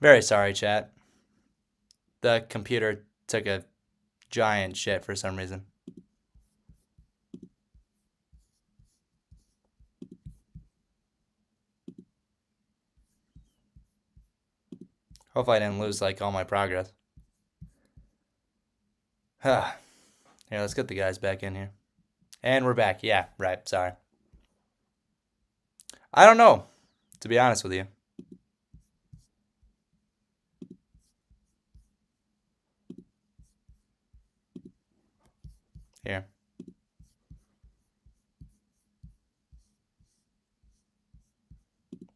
Very sorry, chat. The computer took a giant shit for some reason. Hopefully I didn't lose like all my progress. yeah, let's get the guys back in here. And we're back. Yeah, right. Sorry. I don't know, to be honest with you.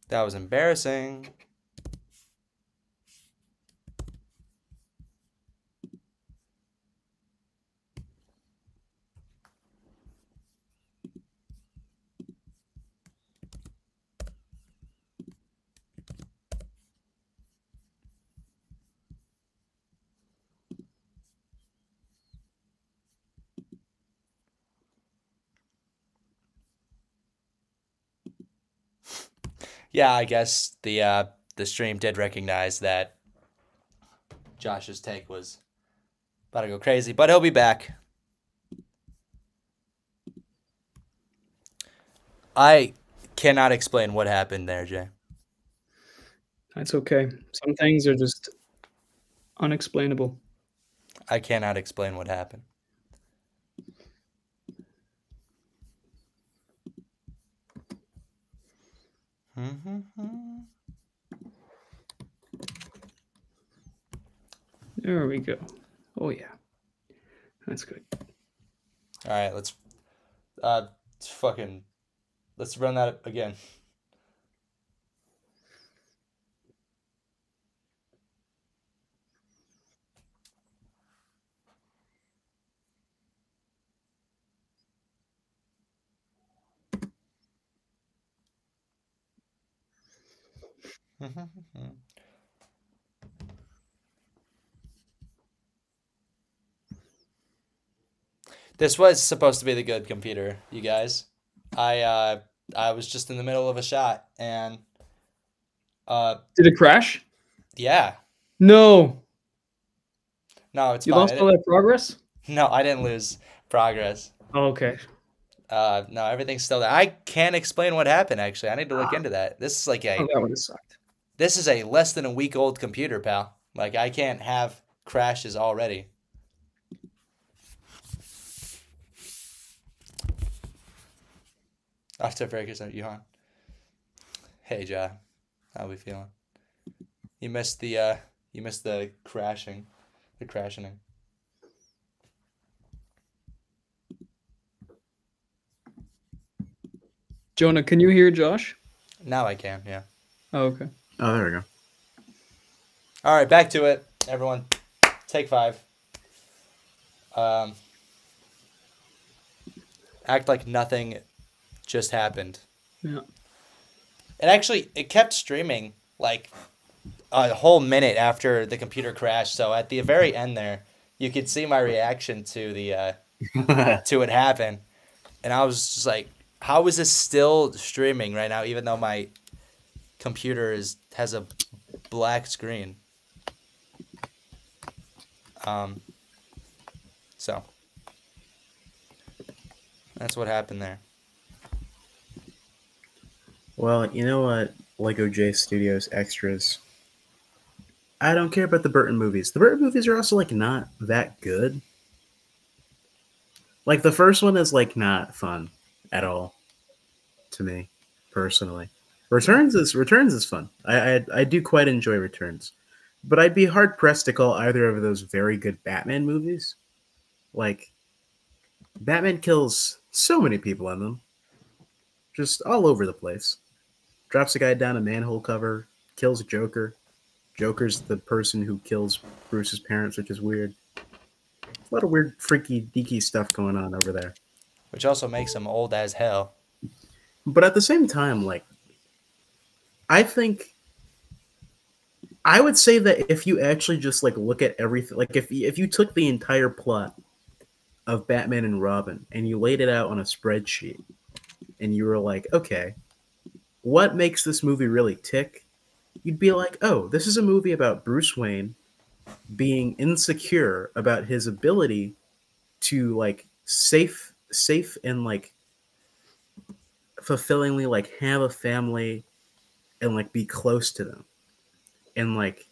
That was embarrassing. Yeah, I guess the uh, the stream did recognize that Josh's take was about to go crazy, but he'll be back. I cannot explain what happened there, Jay. That's okay. Some things are just unexplainable. I cannot explain what happened. There we go. Oh yeah, that's good. All right, let's uh fucking let's run that again. This was supposed to be the good computer, you guys. I uh I was just in the middle of a shot and uh Did it crash? Yeah. No. No, it's You fine. lost all that progress? No, I didn't lose progress. Oh, okay. Uh no, everything's still there. I can't explain what happened actually. I need to look into that. This is like a Oh, that would have sucked. This is a less than a week old computer, pal. Like I can't have crashes already. After breakers at Johan. Hey Ja, how we feeling? You missed the uh you missed the crashing. The crashing. Jonah, can you hear Josh? Now I can, yeah. Oh, okay. Oh, there we go. All right, back to it, everyone. Take five. Um, act like nothing just happened. Yeah. It actually it kept streaming like a whole minute after the computer crashed. So at the very end there, you could see my reaction to the uh, to it happen, and I was just like, "How is this still streaming right now? Even though my computer is has a black screen." Um. So that's what happened there. Well, you know what? Lego J Studios extras. I don't care about the Burton movies. The Burton movies are also like not that good. Like the first one is like not fun at all to me personally. Returns is Returns is fun. I I, I do quite enjoy Returns, but I'd be hard pressed to call either of those very good Batman movies. Like Batman kills so many people in them, just all over the place. Drops a guy down a manhole cover, kills Joker. Joker's the person who kills Bruce's parents, which is weird. A lot of weird, freaky, deaky stuff going on over there. Which also makes him old as hell. But at the same time, like, I think I would say that if you actually just like look at everything, like if if you took the entire plot of Batman and Robin and you laid it out on a spreadsheet, and you were like, okay, what makes this movie really tick? you'd be like, oh, this is a movie about Bruce Wayne being insecure about his ability to like safe safe and like fulfillingly like have a family and like be close to them and like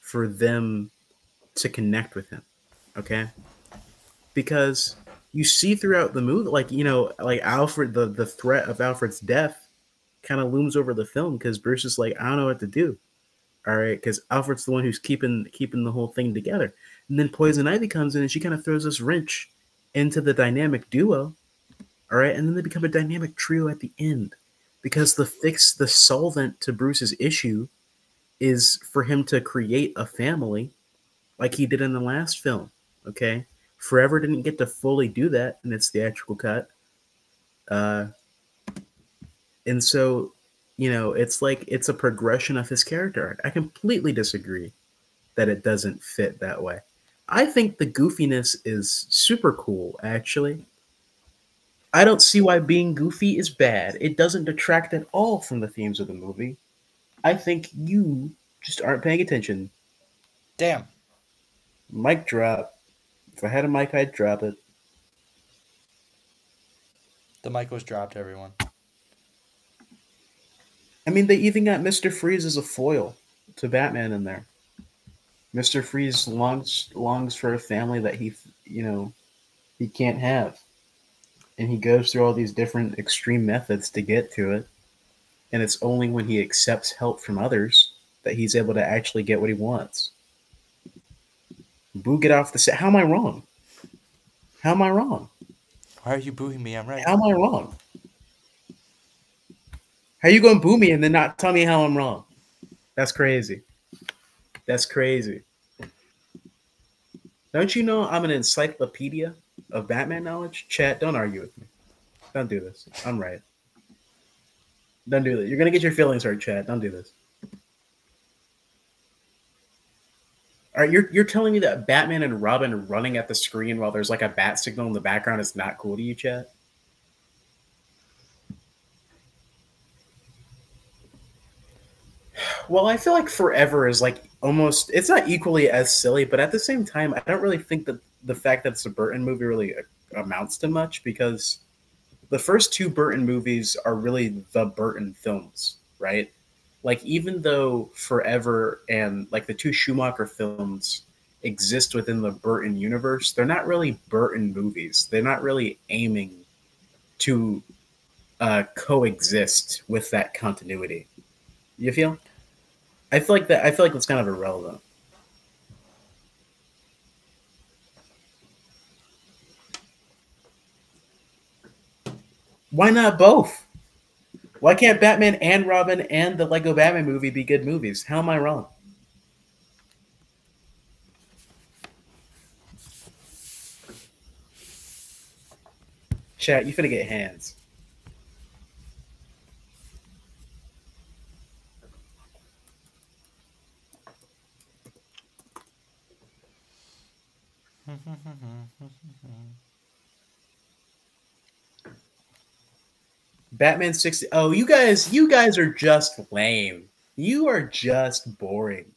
for them to connect with him okay? Because you see throughout the movie like you know like alfred the the threat of alfred's death kind of looms over the film because bruce is like i don't know what to do all right because alfred's the one who's keeping keeping the whole thing together. And then poison ivy comes in and she kind of throws this wrench into the dynamic duo all right and then they become a dynamic trio at the end because the fix the solvent to bruce's issue is for him to create a family like he did in the last film okay? Forever didn't get to fully do that in its theatrical cut. Uh and so you know it's like it's a progression of his character i completely disagree that it doesn't fit that way. I think the goofiness is super cool actually i don't see why being goofy is bad it doesn't detract at all from the themes of the movie i think you just aren't paying attention Damn. mic drop if i had a mic i'd drop it The mic was dropped, everyone. I mean, they even got Mister Freeze as a foil to Batman in there. Mister Freeze longs longs for a family that he, you know, he can't have, and he goes through all these different extreme methods to get to it. And it's only when he accepts help from others that he's able to actually get what he wants. Boo, get off the set. How am I wrong? How am I wrong? Why are you booing me? I'm right. How am I wrong? How are you gonna boo me and then not tell me how I'm wrong? That's crazy. That's crazy. Don't you know I'm an encyclopedia of Batman knowledge? Chat, don't argue with me. Don't do this. I'm right. Don't do this. You're gonna get your feelings hurt, Chad. Don't do this. All right, you're you're telling me that Batman and Robin running at the screen while there's like a bat signal in the background is not cool to you, Chad? Well, I feel like Forever is like almost it's not equally as silly, but at the same time, I don't really think that the fact that it's a Burton movie really uh, amounts to much because the first two Burton movies are really the Burton films, right? Like even though Forever and like the two Schumacher films exist within the Burton universe, they're not really Burton movies. They're not really aiming to uh, coexist with that continuity. You feel? I feel like that. I feel like that's kind of irrelevant. Why not both? Why can't Batman and Robin and the Lego Batman movie be good movies? How am I wrong? Chat, you finna get hands. Batman 60. Oh, you guys, you guys are just lame. You are just boring.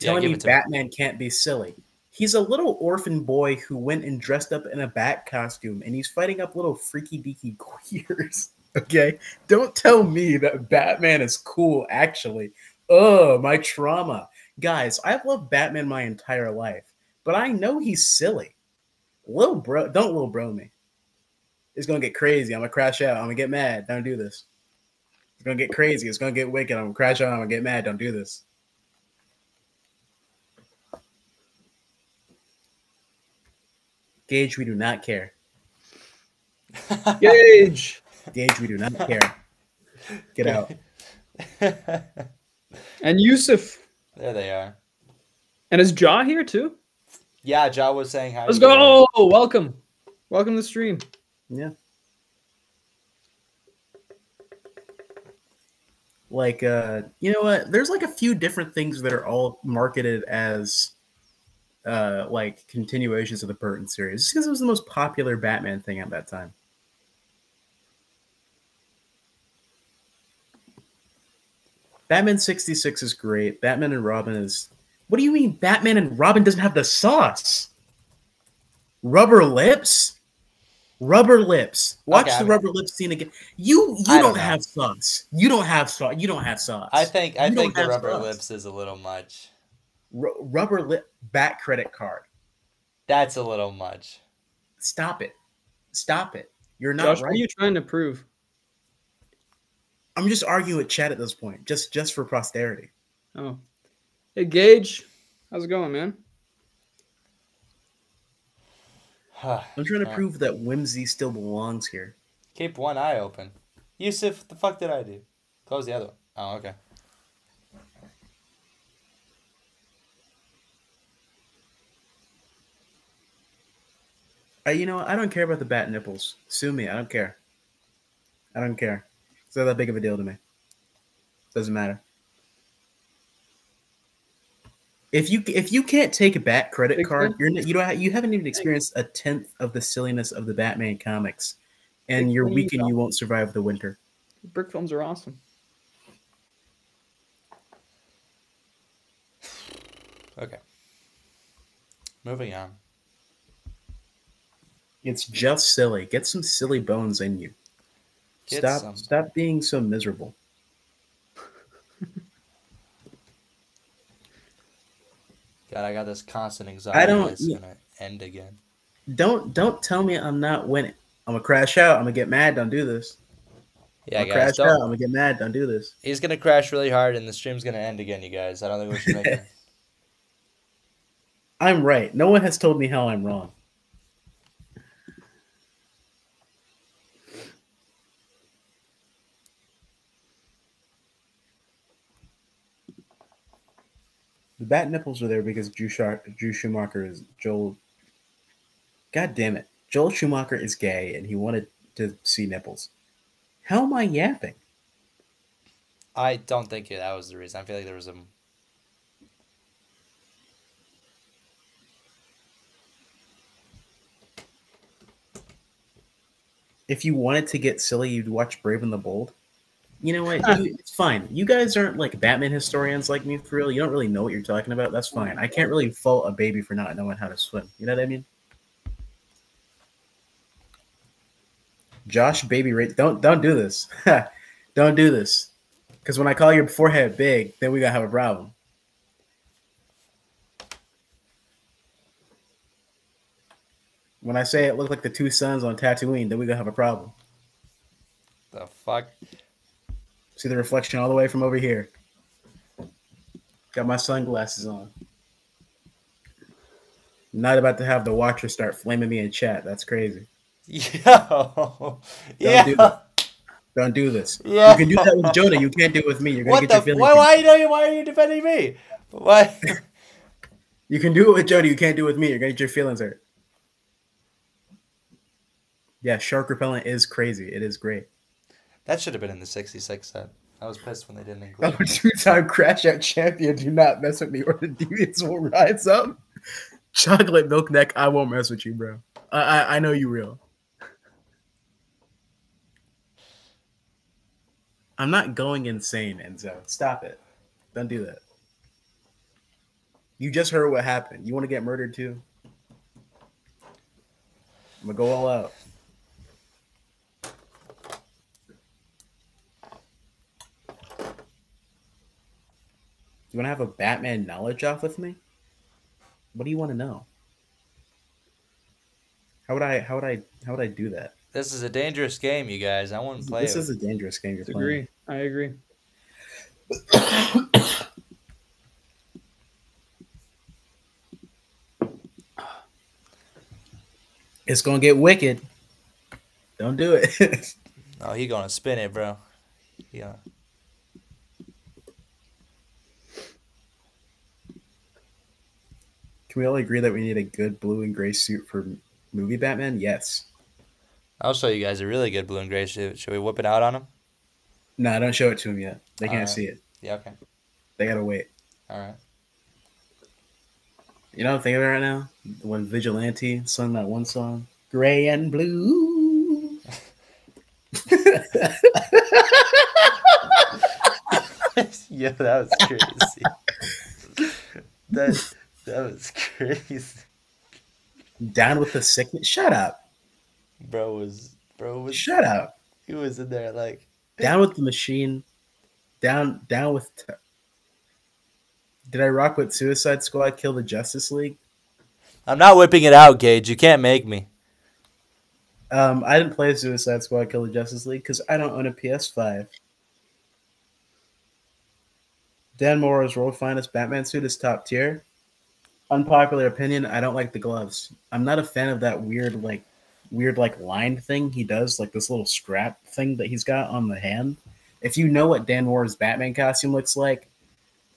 Yeah, Telling me to me. Batman can't be silly. He's a little orphan boy who went and dressed up in a bat costume and he's fighting up little freaky deaky queers. Okay? Don't tell me that Batman is cool, actually. Oh, my trauma. Guys, I've loved Batman my entire life, but I know he's silly. Little bro, don't little bro me. It's gonna get crazy. I'm gonna crash out. I'm gonna get mad. Don't do this. It's gonna get crazy. It's gonna get wicked. I'm gonna crash out. I'm gonna get mad. Don't do this. Gage, we do not care. Gage. Gage, we do not care. Get out. And Yusuf. there they are. And is Jaw here too? Yeah, Ja was saying hi. Let's to you. go. Welcome. Welcome to the stream. Yeah. Like, uh, you know what? There's like a few different things that are all marketed as uh like continuations of the Burton series because it was the most popular Batman thing at that time. Batman 66 is great. Batman and Robin is. What do you mean Batman and Robin doesn't have the sauce? Rubber lips? Rubber lips. Watch Okay, I the mean- rubber lips scene again. You you don't don't, have sauce. You don't have sauce. You don't have sauce. I think I You think the rubber sauce. lips is a little much. Ru- rubber lip back credit card. That's a little much. Stop it. Stop it. You're not Josh, right. what are you trying to prove? I'm just arguing with Chad at this point, just just for posterity. Oh, hey Gage, how's it going, man? I'm trying to prove that whimsy still belongs here. Keep one eye open. Yusuf, the fuck did I do? Close the other one. Oh, okay. Uh, you know. I don't care about the bat nipples. Sue me. I don't care. I don't care. It's not that big of a deal to me. Doesn't matter. If you if you can't take a bat credit card, you're you don't ha- you haven't even experienced a tenth of the silliness of the Batman comics, and Big you're weak and you won't survive the winter. Brick films are awesome. Okay. Moving on. It's just silly. Get some silly bones in you. Get stop some. stop being so miserable. God, I got this constant anxiety. I don't- It's gonna end again. Don't don't tell me I'm not winning. I'm gonna crash out. I'm gonna get mad. Don't do this. Yeah, I'm gonna guys. crash out. I'm gonna get mad. Don't do this. he's gonna crash really hard, and the stream's gonna end again. You guys, I don't think we should make it. I'm right. No one has told me how I'm wrong. The bat nipples are there because Drew, Shar- Drew Schumacher is Joel. God damn it. Joel Schumacher is gay and he wanted to see nipples. How am I yapping? I don't think that was the reason. I feel like there was a. if you wanted to get silly, you'd watch Brave and the Bold. You know what? You, it's fine. You guys aren't like Batman historians like me for real. You don't really know what you're talking about. That's fine. I can't really fault a baby for not knowing how to swim. You know what I mean? Josh, baby, rate. Don't don't do this. don't do this. Because when I call your forehead big, then we gotta have a problem. When I say it looked like the two suns on Tatooine, then we gonna have a problem. The fuck? See the reflection all the way from over here. Got my sunglasses on. Not about to have the watcher start flaming me in chat. That's crazy. Yo. yeah. do that. Don't do this. Yeah. You can do that with Jonah. You can't do it with me. You're gonna What get the? your feelings. why? Why are you? Why are you defending me? Why? You can do it with Jonah. You can't do it with me. You're gonna get your feelings hurt. Yeah, shark repellent is crazy. It is great. That should have been in the '66 set. I was pissed when they didn't include. I'm a two-time crash out champion. Do not mess with me, or the deviants will rise up. Chocolate milk neck. I won't mess with you, bro. I I, I know you real. I'm not going insane, Enzo. Stop it. Don't do that. You just heard what happened. You want to get murdered too? I'm gonna go all out. You want to have a Batman knowledge off with me? What do you want to know? How would I? How would I? How would I do that? This is a dangerous game, you guys. I wouldn't play this it. is a dangerous game you're playing. Agree. I agree. It's gonna get wicked. Don't do it. Oh, he gonna spin it, bro. Yeah. Can we all agree that we need a good blue and gray suit for movie Batman? Yes. I'll show you guys a really good blue and gray suit. Should we whip it out on him? No, I don't show it to them yet. They can't Alright. see it. Yeah. Okay. They gotta wait. All right. You know what I'm thinking about right now? When Vigilante sung that one song, Gray and Blue. yeah, that was crazy. that that was crazy. Down with the sickness. Shut up. Bro was bro was Shut up. he was in there like Down with the machine. Down down with. T- Did I rock with Suicide Squad? Kill the Justice League. I'm not whipping it out, Gage. You can't make me. Um, I didn't play Suicide Squad Kill the Justice League because I don't own a PS5. Dan Mora's world finest Batman suit is top tier. Unpopular opinion, I don't like the gloves. I'm not a fan of that weird like weird like lined thing he does, like this little strap thing that he's got on the hand. If you know what Dan Mora's Batman costume looks like,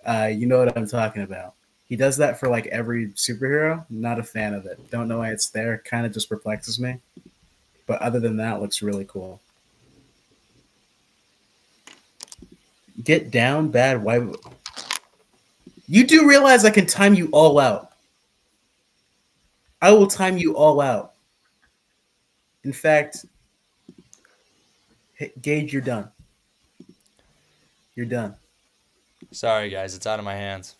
uh, you know what I'm talking about. He does that for like every superhero. Not a fan of it. Don't know why it's there. Kind of just perplexes me. But other than that, looks really cool. Get down, bad. Why? You do realize I can time you all out. I will time you all out. In fact, Gage, you're done. You're done. Sorry guys, it's out of my hands.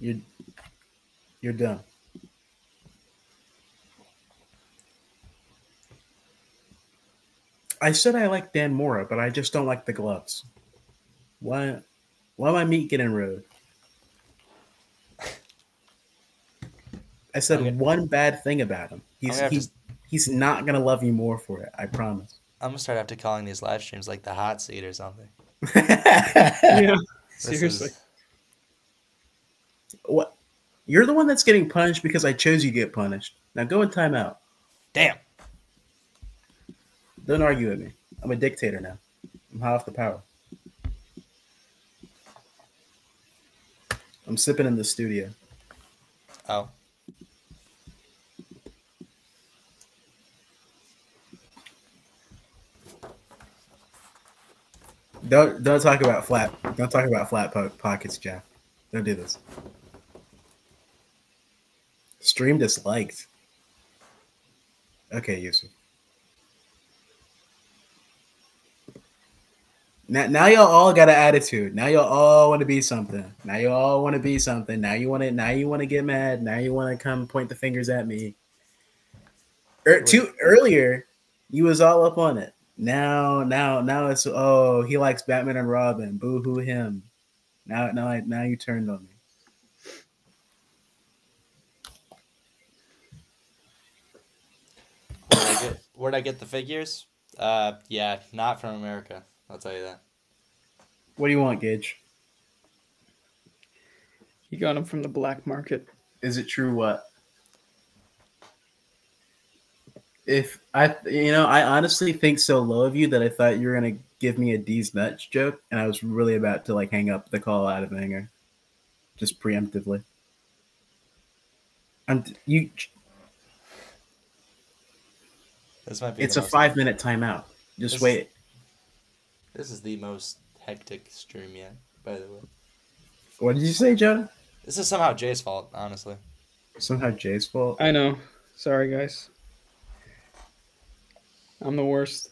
You're you're done. I said I like Dan Mora, but I just don't like the gloves. Why why my meat getting rude? I said Okay. one bad thing about him. He's he's, to- he's not gonna love you more for it. I promise. I'm gonna start after calling these live streams like the hot seat or something. Yeah. Seriously. is- what? You're the one that's getting punished because I chose you to get punished. Now go in timeout. damn. Don't argue with me. I'm a dictator now. I'm high off the power. I'm sipping in the studio. Oh. Don't don't talk about flat. Don't talk about flat po- pockets, Jeff. Don't do this. Stream disliked. Okay, Yusuf. Now, now y'all all got an attitude. Now y'all all want to be something. Now you all want to be something. Now you want to. Now you want to get mad. Now you want to come point the fingers at me. Er, too earlier, you was all up on it. Now, now, now it's oh he likes Batman and Robin. Boo hoo him. Now, now, I, now you turned on me. Where'd I get where'd I get the figures? Uh yeah, not from America. I'll tell you that. What do you want, Gage? You got them from the black market. Is it true? What? If I, you know, I honestly think so low of you that I thought you were gonna give me a D's nuts joke, and I was really about to like hang up the call out of anger, just preemptively. I'm you. This might be It's a five minute timeout. Just This- wait. This is the most hectic stream yet, by the way. What did you say, Jonah? This is somehow Jay's fault, honestly. Somehow Jay's fault. I know. Sorry, guys. I'm the worst.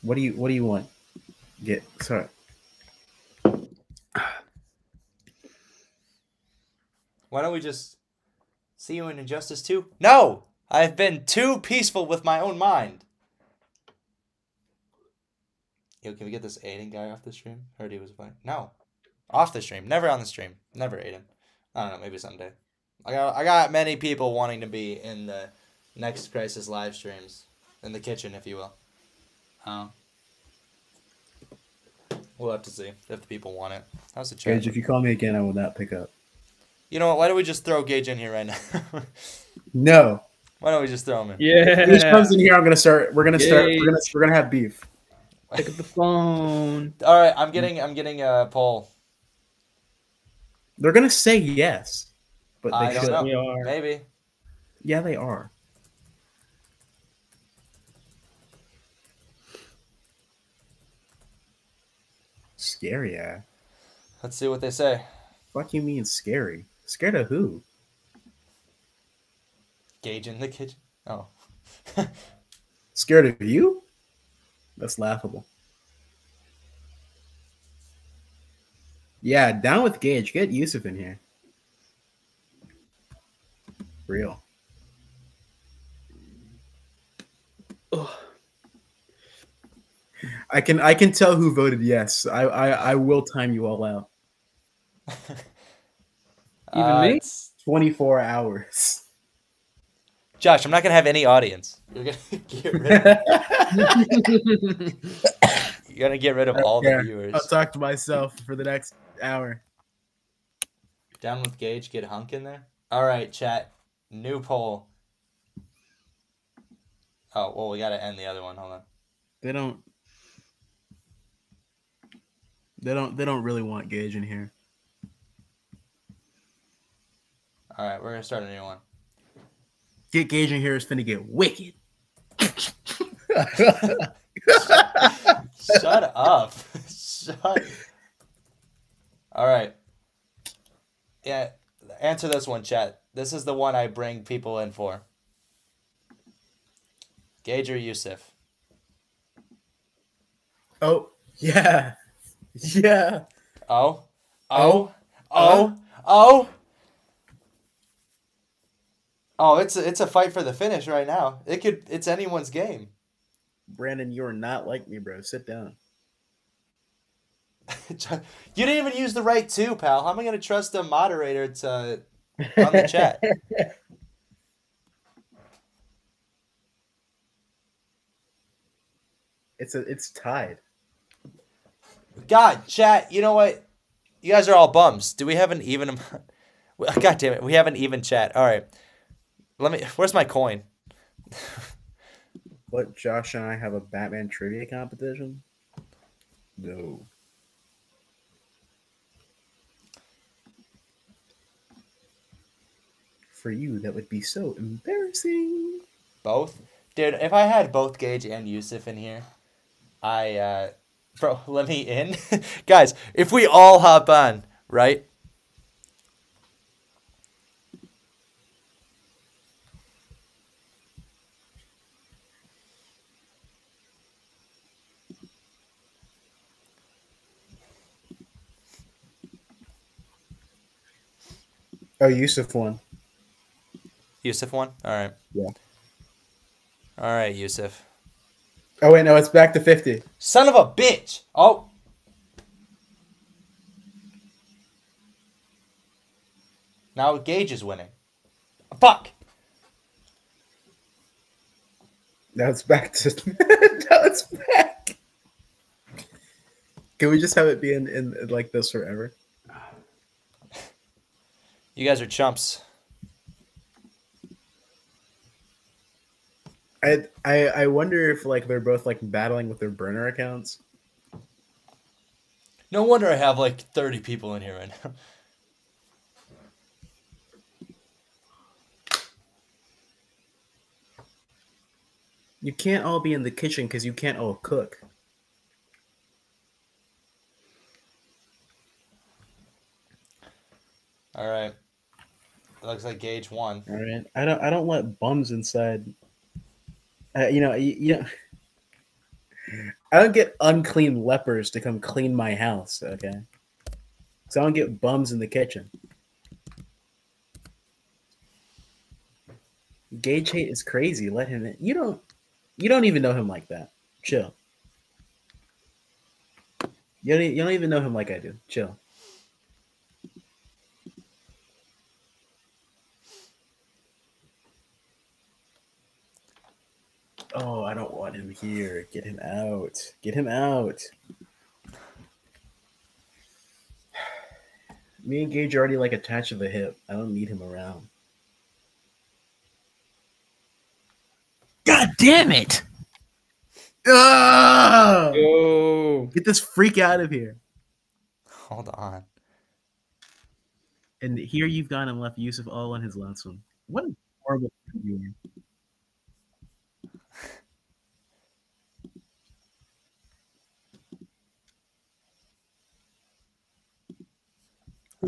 What do you What do you want? Get sorry. Why don't we just see you in Injustice 2? No! I've been too peaceful with my own mind. Yo, can we get this Aiden guy off the stream? Heard he was fine. No. Off the stream. Never on the stream. Never Aiden. I don't know, maybe someday. I got I got many people wanting to be in the next Crisis live streams. In the kitchen, if you will. Um, we'll have to see if the people want it. How's the chat? Gage, if you call me again, I will not pick up. You know what? Why don't we just throw Gage in here right now? No. Why don't we just throw him in? If he comes in here, I'm gonna start. We're gonna start. We're gonna we're gonna have beef. Pick up the phone. All right, I'm getting I'm getting uh, a poll. They're gonna say yes, but I they don't should. know. We are. Maybe. Yeah, they are. Scary, yeah. Let's see what they say. Fuck you mean scary? Scared of who? Gage in the kitchen. Oh, Scared of you? That's laughable. Yeah, down with Gage. Get Yusuf in here. Real. Ugh. I can I can tell who voted yes. I I, I will time you all out. Even Uh, me? it's- 24 hours. Josh, I'm not gonna have any audience. You're gonna get rid of, you're gonna get rid of all the viewers. I'll talk to myself for the next hour. Down with Gage, get Hunk in there. All right, chat. New poll. Oh well, we gotta end the other one. Hold on. They don't They don't they don't really want Gage in here. All right, we're gonna start a new one. Get Gage in here is finna get wicked. Shut up. Shut. All right. Yeah, answer this one, chat. This is the one I bring people in for. Gage or Yusuf? Oh, yeah. Yeah. Oh, oh, oh, oh. Oh? oh, it's a, it's a fight for the finish right now. It could it's anyone's game. Brandon, you're not like me, bro. Sit down. you didn't even use the right two, pal. How am I gonna trust a moderator to on the chat? It's a it's tied. God, chat. You know what? You guys are all bums. Do we have an even amount? God damn it, we have an even chat. All right. Let me. Where's my coin? What Josh and I have a Batman trivia competition? No. For you, that would be so embarrassing. Both, dude. If I had both Gage and Yusuf in here, I, uh, bro, let me in, guys. If we all hop on, right? Oh, Yusuf won. Yusuf won. All right. Yeah. All right, Yusuf. Oh wait, no, it's back to fifty. Son of a bitch. Oh. Now Gage is winning. Fuck. Now it's back to now it's back. Can we just have it be in, in like this forever? You guys are chumps. I I I wonder if like they're both like battling with their burner accounts. No wonder I have like 30 people in here right now. You can't all be in the kitchen because you can't all cook. All right. Looks like Gage won. All right. I don't. I don't let bums inside. Uh, you know. You, you know. I don't get unclean lepers to come clean my house. Okay. So I don't get bums in the kitchen. Gage hate is crazy. Let him in. You don't. You don't even know him like that. Chill. You don't, you don't even know him like I do. Chill. Oh, I don't want him here. Get him out. Get him out. Me and Gage are already like attached to the hip. I don't need him around. God damn it! Ah! Yo. Get this freak out of here. Hold on. And here you've gone and left Yusuf all on his lonesome. What a horrible friend you are.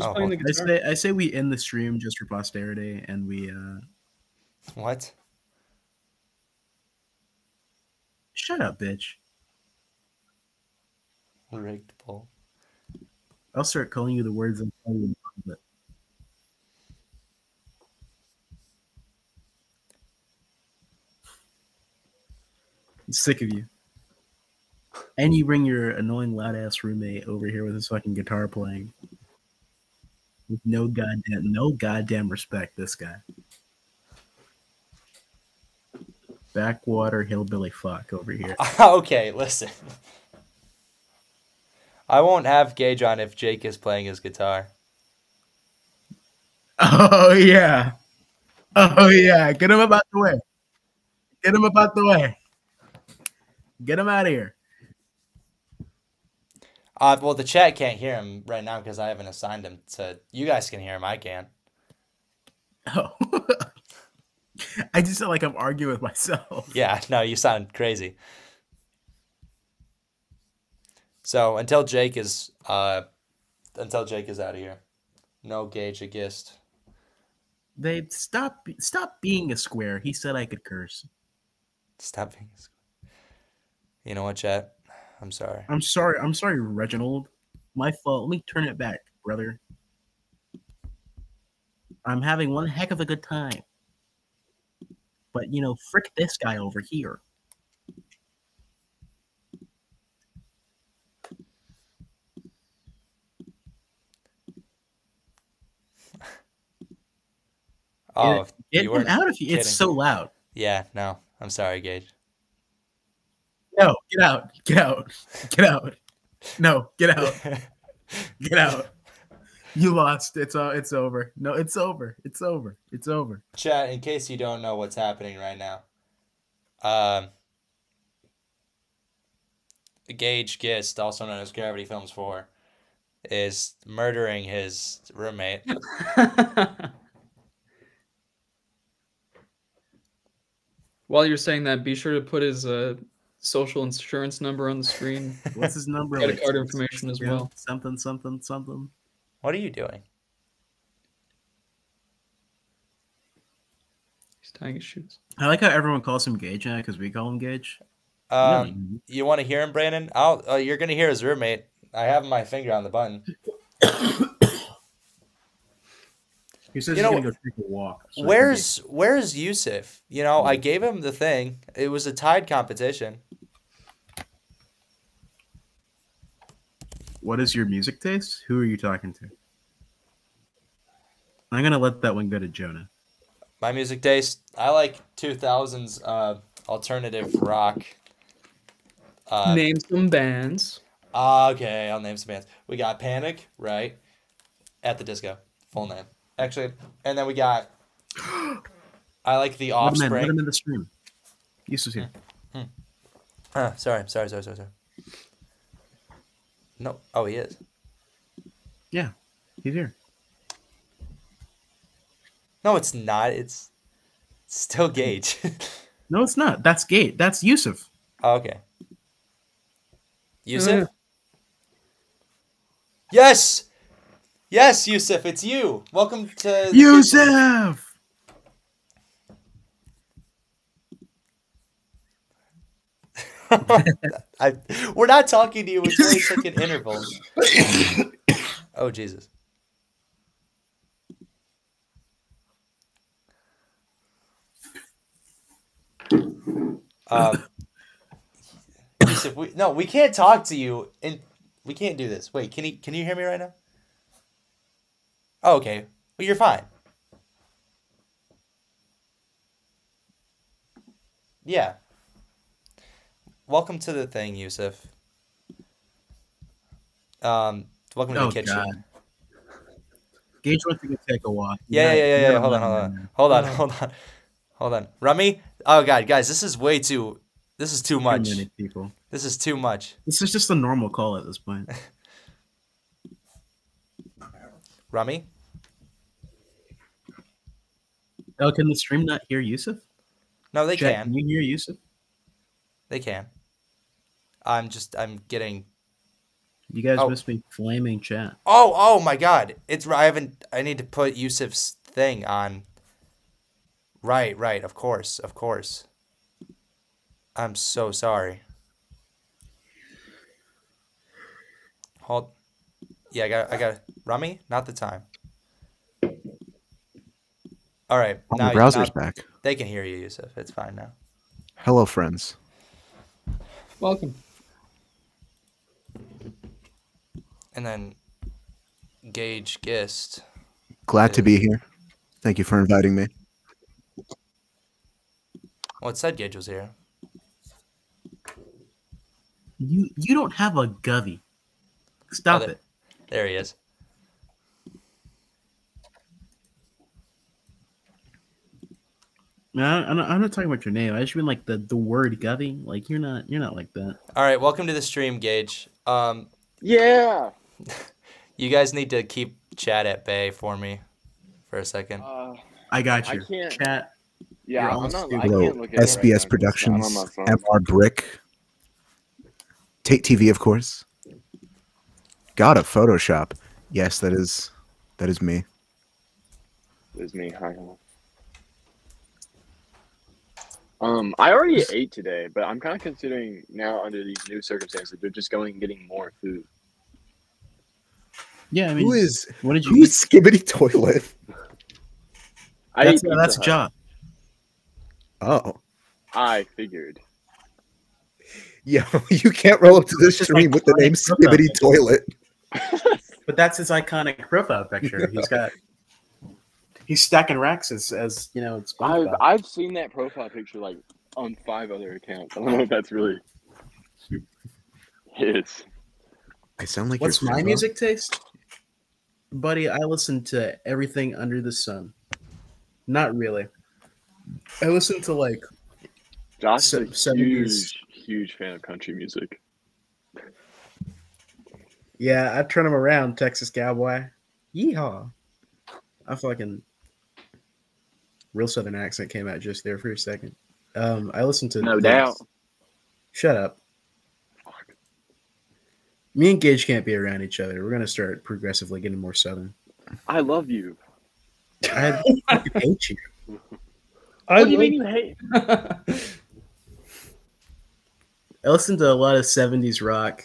Oh, playing the I say I say we end the stream just for posterity and we uh What? shut up, bitch. Rigged poll. I'll start calling you the words I'm calling you. But I'm sick of you. And you bring your annoying loud ass roommate over here with his fucking guitar playing. With no goddamn no goddamn respect, this guy. Backwater hillbilly fuck over here. okay, listen. I won't have Gage on if Jake is playing his guitar. Oh yeah. Oh yeah. Get him about the way. Get him about the way. Get him out of here. Uh, well, the chat can't hear him right now because I haven't assigned him to. You guys can hear him. I can. Oh. I just feel like I'm arguing with myself. Yeah, no, you sound crazy. So until Jake is uh until Jake is out of here. No gauge agist. They stop stop being a square. He said I could curse. Stop being a square. You know what, chat? I'm sorry. I'm sorry. I'm sorry, Reginald. My fault. Let me turn it back, brother. I'm having one heck of a good time. But you know, frick this guy over here. Oh, Get you him out of here. It's so loud. Yeah, no. I'm sorry, Gage. No, get out. Get out. Get out. No, get out. Get out. You lost. It's uh, it's over. No, it's over. It's over. It's over. Chat, in case you don't know what's happening right now, um, Gage Gist, also known as Gravity Films 4, is murdering his roommate. While you're saying that, be sure to put his uh, social insurance number on the screen. What's his number? Credit Like, card information as well. Something, something, something. What are you doing? He's tying his shoes. I like how everyone calls him Gage now because we call him Gage. Um, you want to hear him, Brandon? I'll. Uh, you're gonna hear his roommate. I have my finger on the button. He says You he's know, gonna go take a walk. so Where's Where's Yusuf? You know, I gave him the thing. It was a tied competition. What is your music taste? Who are you talking to? I'm gonna let that one go to Jonah. My music taste. I like 2000s uh, alternative rock. Uh, Name some bands. okay, I'll name some bands. We got Panic, right? At the Disco, full name. Actually, and then we got. I like the Let him in. Let him in the stream. Yusuf's here. Uh, sorry, sorry, sorry, sorry, sorry. No, oh, he is. Yeah, he's here. No, it's not. It's still Gage. No, it's not. That's Gate. That's Yusuf. oh, okay. Yusuf? Uh. Yes! Yes, Yusuf, it's you. Welcome to. the- Yusuf. I, we're not talking to you with second intervals. Oh, Jesus. Um, Yusuf, we, no, we can't talk to you, and we can't do this. Wait, can you can you hear me right now? Oh, okay. Well, you're fine. Yeah. Welcome to the thing, Yusuf. Um, welcome to Oh the kitchen. God. Gage wants to take a walk. Yeah, yeah, yeah, yeah. Hold on, hold on, hold on, hold on, hold on. Rummy. Oh God, guys, this is way too. This is too Too much. many people. This is too much. This is just a normal call at this point. Rummy. Oh, can the stream not hear Yusuf? No, they Chat, can. Can you hear Yusuf? They can. I'm just. I'm getting. You guys Oh. must be flaming chat. Oh, oh my God! It's. I haven't. I need to put Yusuf's thing on. Right, right. Of course, of course. I'm so sorry. hold. Yeah, I got. I got. Rummy, not the time. All right, Oh, now, my browser's now back. they can hear you, Yusuf. It's fine now. Hello, friends. Welcome. And then Gage Gist. Glad to be here. Thank you for inviting me. Well, it said Gage was here. You you don't have a govy. Stop Oh, there- it. There he is. No, I'm not, I'm not talking about your name. I just mean like the, the word govy. Like you're not you're not like that. All right, welcome to the stream, Gage. Um, Yeah. you guys need to keep chat at bay for me for a second. Uh, I got I you. can't- Chat. yeah, You're I'm not. I can't look at it right now SBS 'cause Productions, I'm on my phone. MR Brick, Take TV, of course. God of Photoshop. Yes, that is that is me. It's me. Hi. Um, I already ate today, but I'm kind of considering now under these new circumstances, they're just going and getting more food. Yeah, I mean Who is what did you who is Skibidi Toilet? I that's ate that's Pizza Hut. job. Oh, I figured. yeah. You can't roll up to this stream with the name flying Skibidi. Toilet. But that's his iconic profile picture. He's got he's stacking racks as as you know it's I've SpongeBob. I've seen that profile picture like on five other accounts. I don't know if that's really his. I sound like What's your my music taste? Buddy, I listen to everything under the sun. Not really. I listen to like Josh Se- is a huge, huge fan of country music. yeah, I turn them around, Texas Cowboy. Yeehaw. I fucking real southern accent came out just there for a second. Um, I listen to No doubt. Shut up. Me and Gage can't be around each other. We're gonna start progressively getting more southern. I love you. I hate you. what do you mean you hate? I listen to a lot of 70s rock.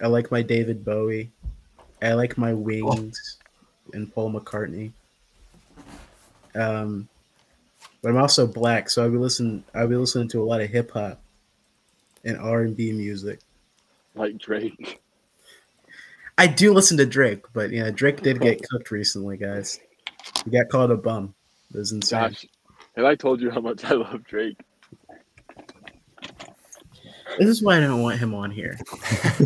I like my David Bowie. I like my Wings and Paul McCartney. Um, but I'm also black, so I'll be listening. I'll be listening to a lot of hip hop and R and B music. Like Drake. I do listen to Drake, but yeah, Drake did get cooked recently, guys. He got called a bum. It was insane. Josh, have I told you how much I love Drake? This is why I don't want him on here.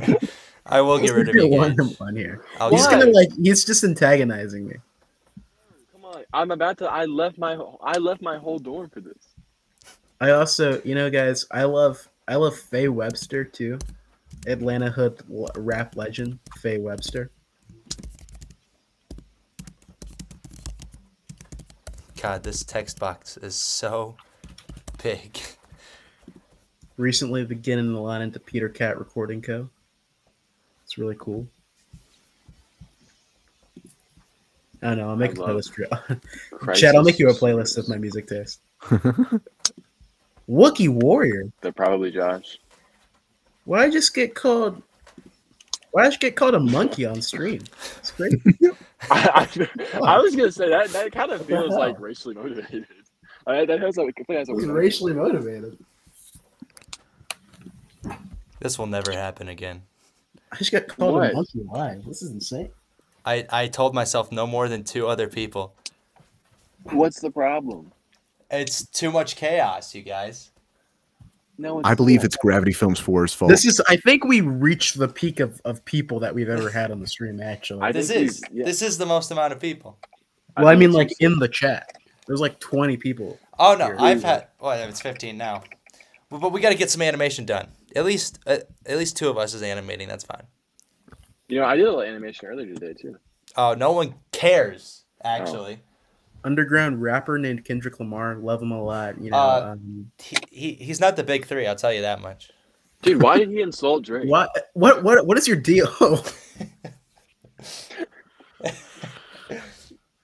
I will get rid of I you. don't want him on here. I'll He's just, gonna like. He's just antagonizing me. Come on, I'm about to. I left my. I left my whole dorm for this. I also, you know, guys, I love I love Faye Webster too. Atlanta hood rap legend Faye Webster. God, this text box is so big. Recently beginning the line into Peter Cat Recording Co. It's really cool. I don't know. I'll make I a playlist. for- Crisis Chad, I'll make you a playlist of my music taste. Wookie Warrior. They're probably Josh. Why I just get called? Why I just get called a monkey on stream? It's great. I, I, I was gonna say that. That kind of feels like racially motivated. I, that has like. I think that's what racially motivated. This will never happen again. I just got called What? a monkey live. This is insane. I, I told myself no more than two other people. What's the problem? It's too much chaos, you guys. No, it's I believe not. it's Gravity Films 4's fault. This is. I think we reached the peak of, of people that we've ever had on the stream. Actually, I This think we- is yeah. this is the most amount of people. well, I think mean, like in the chat, there's like 20 people. Oh no, Here. I've had well, it's fifteen now, but, but we got to get some animation done. At least uh, at least two of us is animating. That's fine. You know, I did a little animation earlier today too. Oh, no one cares actually. Underground rapper named Kendrick Lamar. Love him a lot. You know. Uh, um, He, he he's not the big three. I'll tell you that much. Dude, why did he insult Drake? what? What? What? What is your deal?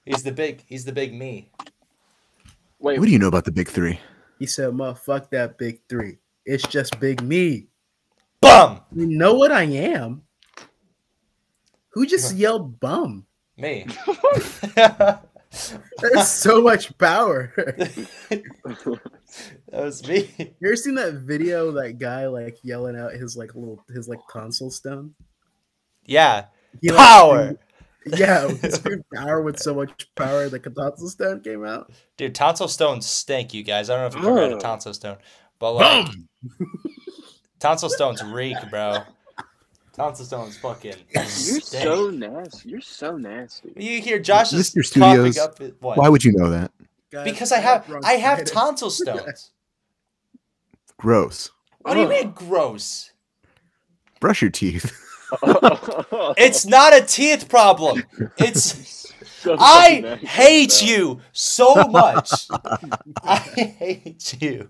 He's the big he's the big me. Wait, what do you know about the big three? he said, "Motherfuck that big three. It's just big me." Bum. You know what I am? Who just yelled bum? Me. There's so much power. that was me. You ever seen that video? That guy like yelling out his like little his like console stone. Yeah. He, like, Power. screamed- yeah, he screamed power with so much power the console stone came out. Dude, tonsil stones stink, you guys. I don't know if you've ever had a Ugh. Oh. tonsil stone, but like, tonsil stones reek, bro. Tonsil stones fucking. You're stink. so nasty. You're so nasty. You hear Josh is Mr. coughing Studios, up. his- What? Why would you know that? Guys, because I have I have tonsil stones. Gross. What do you mean gross? Brush your teeth. It's not a teeth problem. It's So I hate you so much. I hate you.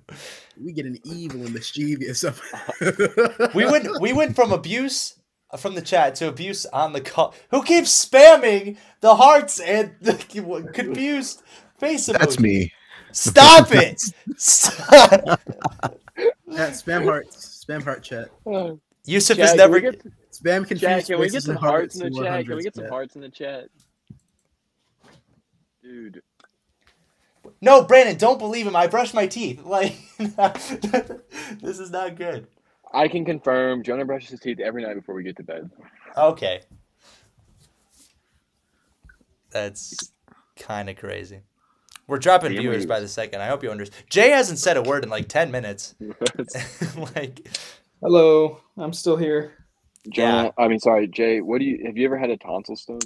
We get an evil and mischievous. We went we went from abuse uh, from the chat to abuse on the call. Who keeps spamming the hearts and the confused face emoji? That's me. Stop it! Stop. Chat, spam hearts, spam heart chat. Yusuf Chat, is can never. we get, Spam confused. chat, can we get some hearts in the chat? Can we get some hearts in the chat? Dude, No, Brandon, don't believe him. I brush my teeth. Like this is not good. I can confirm Jonah brushes his teeth every night before we get to bed. Okay. That's kind of crazy. We're dropping Damn viewers it. by the second. I hope you understand. Jay hasn't said a word in like 10 minutes. like, Hello, I'm still here. Jonah, I mean, sorry, Jay. What do you have? You ever had a tonsil stone?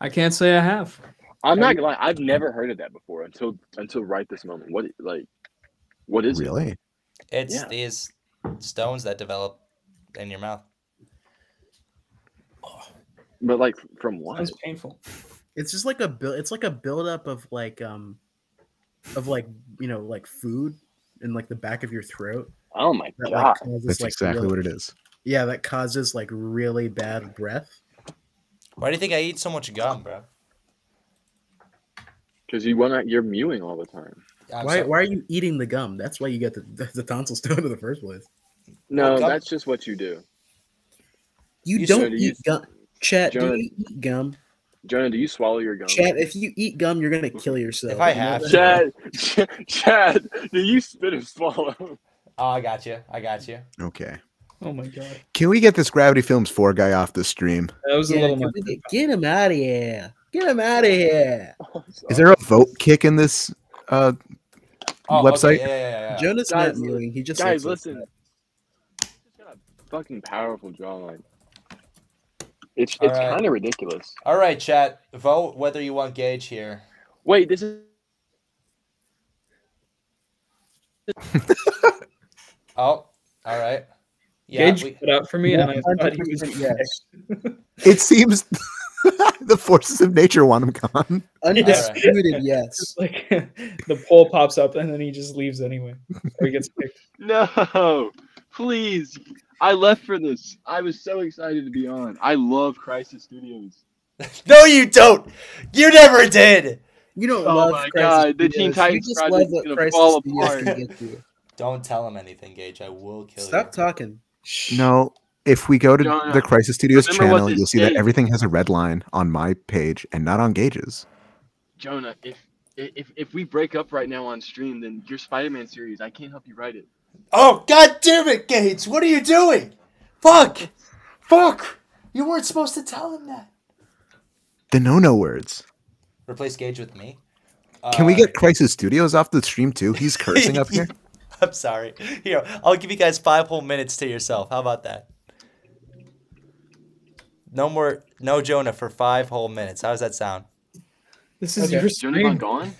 I can't say I have. I'm not gonna lie. I've never heard of that before until until right this moment. What like, what is it? Really? it's Yeah. these stones that develop in your mouth. But like, from what? It's painful. It's just like a build. It's like a buildup of like um, of like you know like food in like the back of your throat. Oh my That god! like causes That's like exactly really- what it is. Yeah, that causes like really bad breath. Why do you think I eat so much gum, bro? Because you wanna, you're mewing all the time. I'm why? so- Why are you eating the gum? That's why you get the the, the tonsil stone in the first place. No, Well, that's just what you do. You, You don't should use- eat gum. Chat, do Jonah- you eat gum? Jonah, do you swallow your gum? Chat, if you eat gum, you're gonna kill yourself. If I You know have. Chad, Chad, do you spit and swallow? Oh, I got you. I got you. Okay. Oh my god, Can we get this Gravity Films 4 guy off the stream? that was a little much. get, get him out of here. Get him out of here. Is there a vote kick in this? Uh, Oh, Website? Okay. Yeah, yeah, yeah, yeah. Jonas Guys, not moving. He just guys, listen. He's got a fucking powerful jawline. It's All it's right. kind of ridiculous. All right, chat. Vote whether you want Gage here. Wait, this is Oh, all right. Yeah, Gage we, put out for me, and I thought he was yes. it seems the forces of nature want him gone. Undisputed yes. Just like the poll pops up, and then he just leaves anyway, or he gets picked. no. Please, I left for this. I was so excited to be on. I love Crisis Studios. no, you don't. You never did. You don't Oh love my Crisis God, the Teen Studios. Titans project is gonna Crisis fall Studios apart. can get to. Don't tell him anything, Gage. I will kill Stop you. Stop talking. No, if we go to No, no. the Crisis Studios Remember channel, you'll see that everything has a red line on my page and not on Gage's. Jonah, if if if we break up right now on stream, then your Spider-Man series, I can't help you write it. Oh, god damn it, Gage. What are you doing? Fuck. Fuck. You weren't supposed to tell him that. The no-no words. Replace Gage with me. Can we Uh, get Crisis Studios off the stream too? He's cursing up here. I'm sorry. Here, I'll give you guys five whole minutes to yourself. How about that? No more, no Jonah for five whole minutes. How does that sound? This is Okay. your Jonah stream. not gone?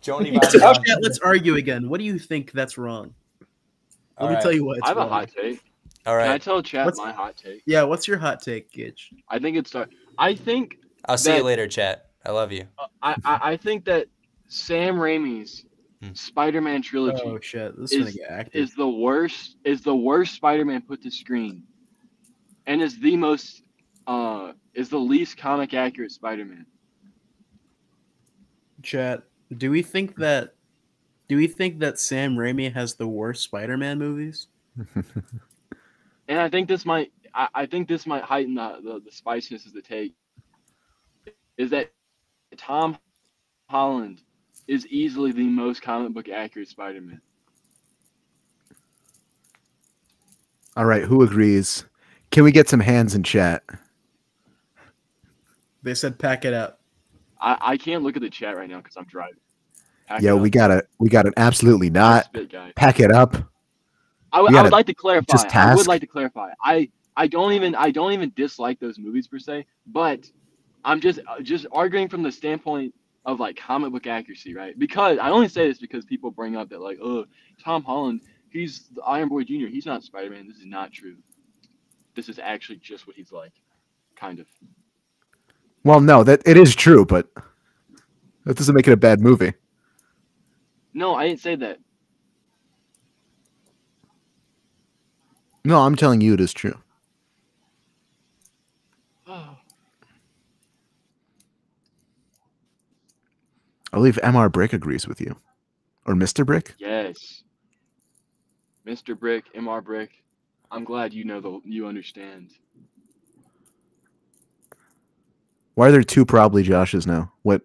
Jonah, Stop that. Let's argue again. What do you think that's wrong? Let me tell you what. It's I have a hot take. All right. Can I right. tell Chad What's- my hot take? Yeah, what's your hot take, Gitch? I think it's. uh, I think. I'll see you later, chat. I love you. I, I I think that Sam Raimi's Hmm. Spider-Man trilogy Oh shit, this is gonna get is the worst. Is the worst Spider-Man put to screen, and is the most. Uh, is the least comic accurate Spider-Man. Chat. Do we think that? Do we think that Sam Raimi has the worst Spider-Man movies? and I think this might I, I think this might heighten the, the, the spiciness of the take. Is that Tom Holland is easily the most comic book accurate Spider-Man. All right, who agrees? Can we get some hands in chat? They said pack it up. I, I can't look at the chat right now because I'm driving. Pack Yo, it we got to we got an absolutely not pack it up. I, would- I would like to clarify. just I would like to clarify. I I don't even I don't even dislike those movies per se, but I'm just uh, just arguing from the standpoint of like comic book accuracy, right? Because I only say this because people bring up that like, oh, Tom Holland, he's the Iron Boy Jr. He's not Spider-Man. This is not true. This is actually just what he's like, kind of. Well, no, that it is true, but that doesn't make it a bad movie. No, I didn't say that. No, I'm telling you it is true. I believe MR Brick agrees with you. Or Mr. Brick? yes, Mr. Brick, Mr. Brick. I'm glad you know the you understand. Why are there two probably Joshes now? What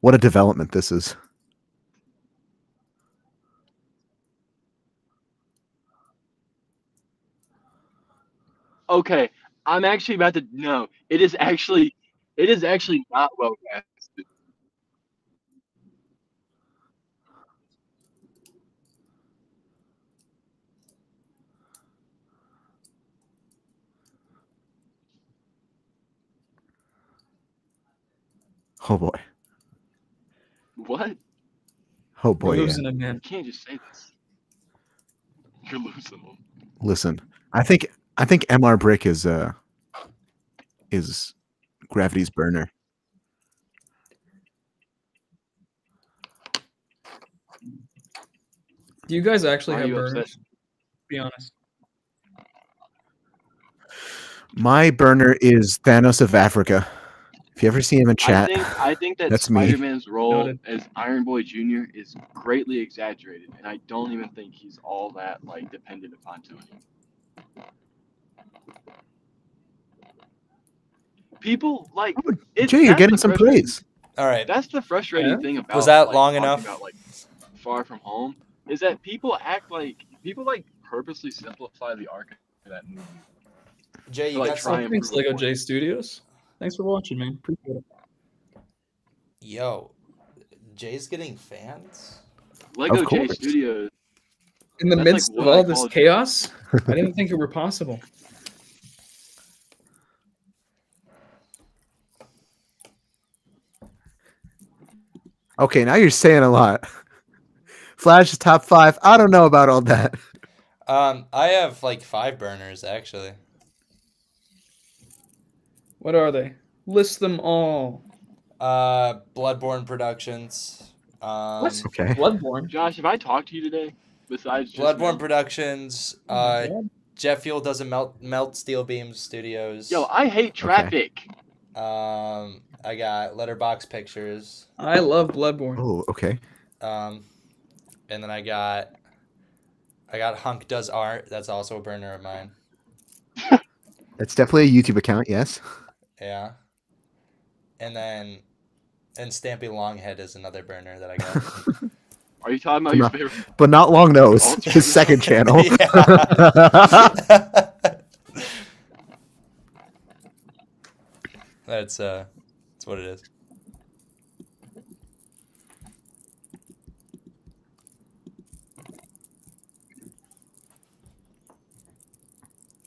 what a development this is. Okay, I'm actually about to no. It is actually it is actually not well casted. Oh boy. What? Oh We're boy. yeah. losing it, man. You can't just say this. You're losing them. Listen, I think I think MR Brick is uh is Gravity's burner. Do you guys actually are have you upset? burners? Be honest. My burner is Thanos of Africa. If you ever see him in chat, I think I think that That's. Spider-Man's role Noted. as Iron Boy Jr. is greatly exaggerated, and I don't even think he's all that like dependent upon Tony. People like oh, it's, Jay, you're getting some praise. All right. That's the frustrating Yeah? thing about Was that like, long enough? About, like Far From Home is that people act like people like purposely simplify the arc of that movie. Jay, you like got try some. and prove a Lego point. J Studios. Thanks for watching, man. Appreciate it. Yo, Jay's getting fans. Lego J course. Studios. In the That's like midst of what I all this chaos, I didn't think it were possible. Okay, now you're saying a lot. Flash is top five. I don't know about all that. Um, I have like five burners actually. What are they? List them all. Uh, Bloodborne Productions. Um, What? Okay. Bloodborne. Josh, have I talked to you today? Besides just Bloodborne now? Productions. Oh Uh, God. Jet Fuel doesn't melt melt steel beams studios. Yo, I hate traffic. Um, I got Letterbox Pictures. I love Bloodborne. Oh, okay. Um, and then I got, I got Hunk Does Art. That's also a burner of mine. That's definitely a YouTube account, yes. Yeah. And then, and Stampy Longhead is another burner that I got. Are you talking about your No. favorite? But not long nose. Oh. His second channel. that's uh, that's what it is.